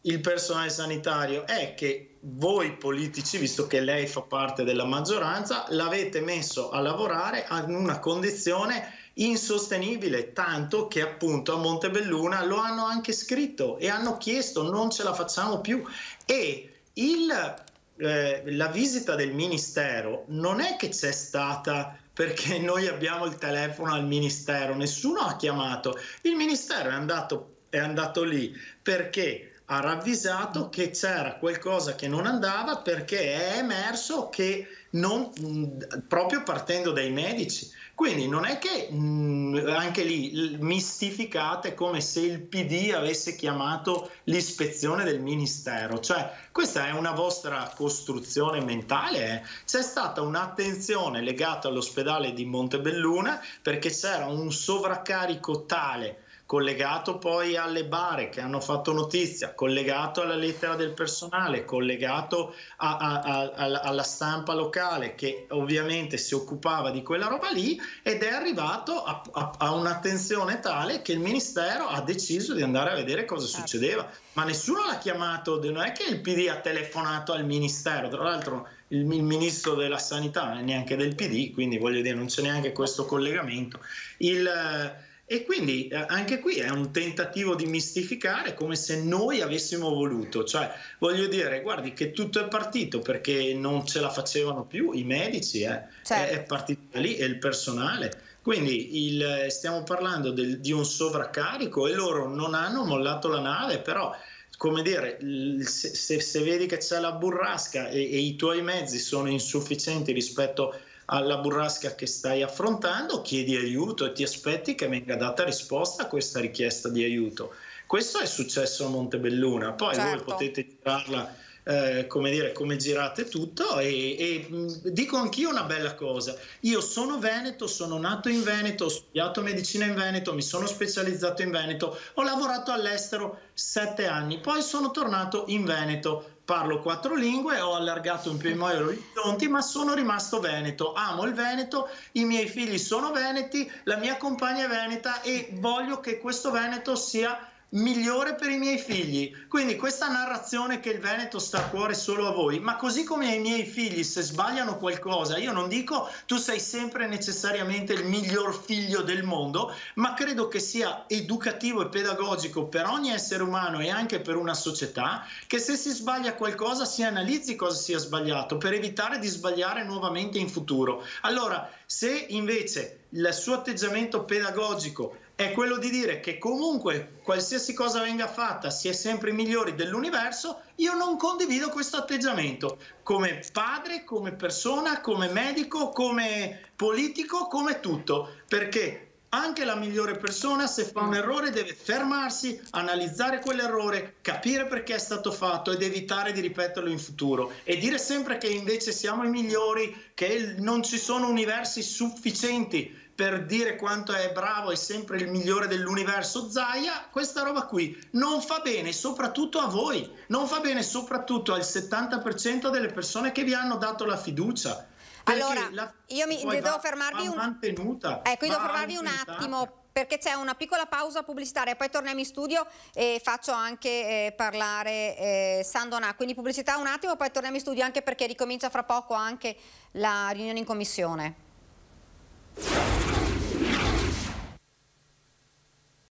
il personale sanitario, è che voi politici, visto che lei fa parte della maggioranza, l'avete messo a lavorare in una condizione insostenibile, tanto che appunto a Montebelluna lo hanno anche scritto e hanno chiesto non ce la facciamo più e il eh, la visita del ministero non è che c'è stata perché noi abbiamo il telefono al ministero, nessuno ha chiamato, il ministero è andato, è andato lì perché ha ravvisato che c'era qualcosa che non andava perché è emerso che non, proprio partendo dai medici quindi non è che mh, mm, anche lì mistificate come se il PD avesse chiamato l'ispezione del ministero, cioè questa è una vostra costruzione mentale, eh? c'è stata un'attenzione legata all'ospedale di Montebelluna perché c'era un sovraccarico tale collegato poi alle bare che hanno fatto notizia, collegato alla lettera del personale, collegato a, a, a, alla stampa locale che ovviamente si occupava di quella roba lì ed è arrivato a, un'attenzione tale che il Ministero ha deciso di andare a vedere cosa certo. succedeva. Ma nessuno l'ha chiamato, non è che il PD ha telefonato al Ministero, tra l'altro il, il, ministro della sanità non è neanche del PD, quindi voglio dire non c'è neanche questo collegamento. Il, e quindi eh, anche qui è un tentativo di mistificare come se noi avessimo voluto, cioè voglio dire, guardi che tutto è partito perché non ce la facevano più i medici, eh. certo. è, partito da lì e il personale. Quindi il, stiamo parlando del, di un sovraccarico e loro non hanno mollato la nave, però come dire, se, se, se vedi che c'è la burrasca e, e i tuoi mezzi sono insufficienti rispetto a alla burrasca che stai affrontando, chiedi aiuto e ti aspetti che venga data risposta a questa richiesta di aiuto. Questo è successo a Montebelluna, poi certo. voi potete girarla eh, come dire, come girate tutto e, e mh, dico anch'io una bella cosa. Io sono veneto, sono nato in Veneto, ho studiato medicina in Veneto, mi sono specializzato in Veneto, ho lavorato all'estero sette anni, poi sono tornato in Veneto parlo quattro lingue, ho allargato un po' i miei orizzonti, ma sono rimasto veneto. Amo il Veneto, i miei figli sono veneti, la mia compagna è veneta e voglio che questo Veneto sia migliore per i miei figli. Quindi questa narrazione che il Veneto sta a cuore solo a voi, ma così come ai miei figli se sbagliano qualcosa, io non dico tu sei sempre necessariamente il miglior figlio del mondo, ma credo che sia educativo e pedagogico per ogni essere umano e anche per una società che se si sbaglia qualcosa si analizzi cosa sia sbagliato per evitare di sbagliare nuovamente in futuro. Allora, se invece il suo atteggiamento pedagogico è quello di dire che comunque qualsiasi cosa venga fatta si è sempre migliori dell'universo, io non condivido questo atteggiamento. Come padre, come persona, come medico, come politico, come tutto, perché anche la migliore persona se fa un errore deve fermarsi, analizzare quell'errore, capire perché è stato fatto ed evitare di ripeterlo in futuro. E dire sempre che invece siamo i migliori, che non ci sono universi sufficienti per dire quanto è bravo e sempre il migliore dell'universo Zaia, questa roba qui non fa bene soprattutto a voi, non fa bene soprattutto al 70% delle persone che vi hanno dato la fiducia. Allora, io mi devo va, fermarvi un... mantenuta. Ecco, io devo fermarvi un attimo perché c'è una piccola pausa pubblicitaria, poi torniamo in studio e faccio anche eh, parlare eh, Sandona. Quindi pubblicità un attimo, poi torniamo in studio anche perché ricomincia fra poco anche la riunione in commissione. Thank you.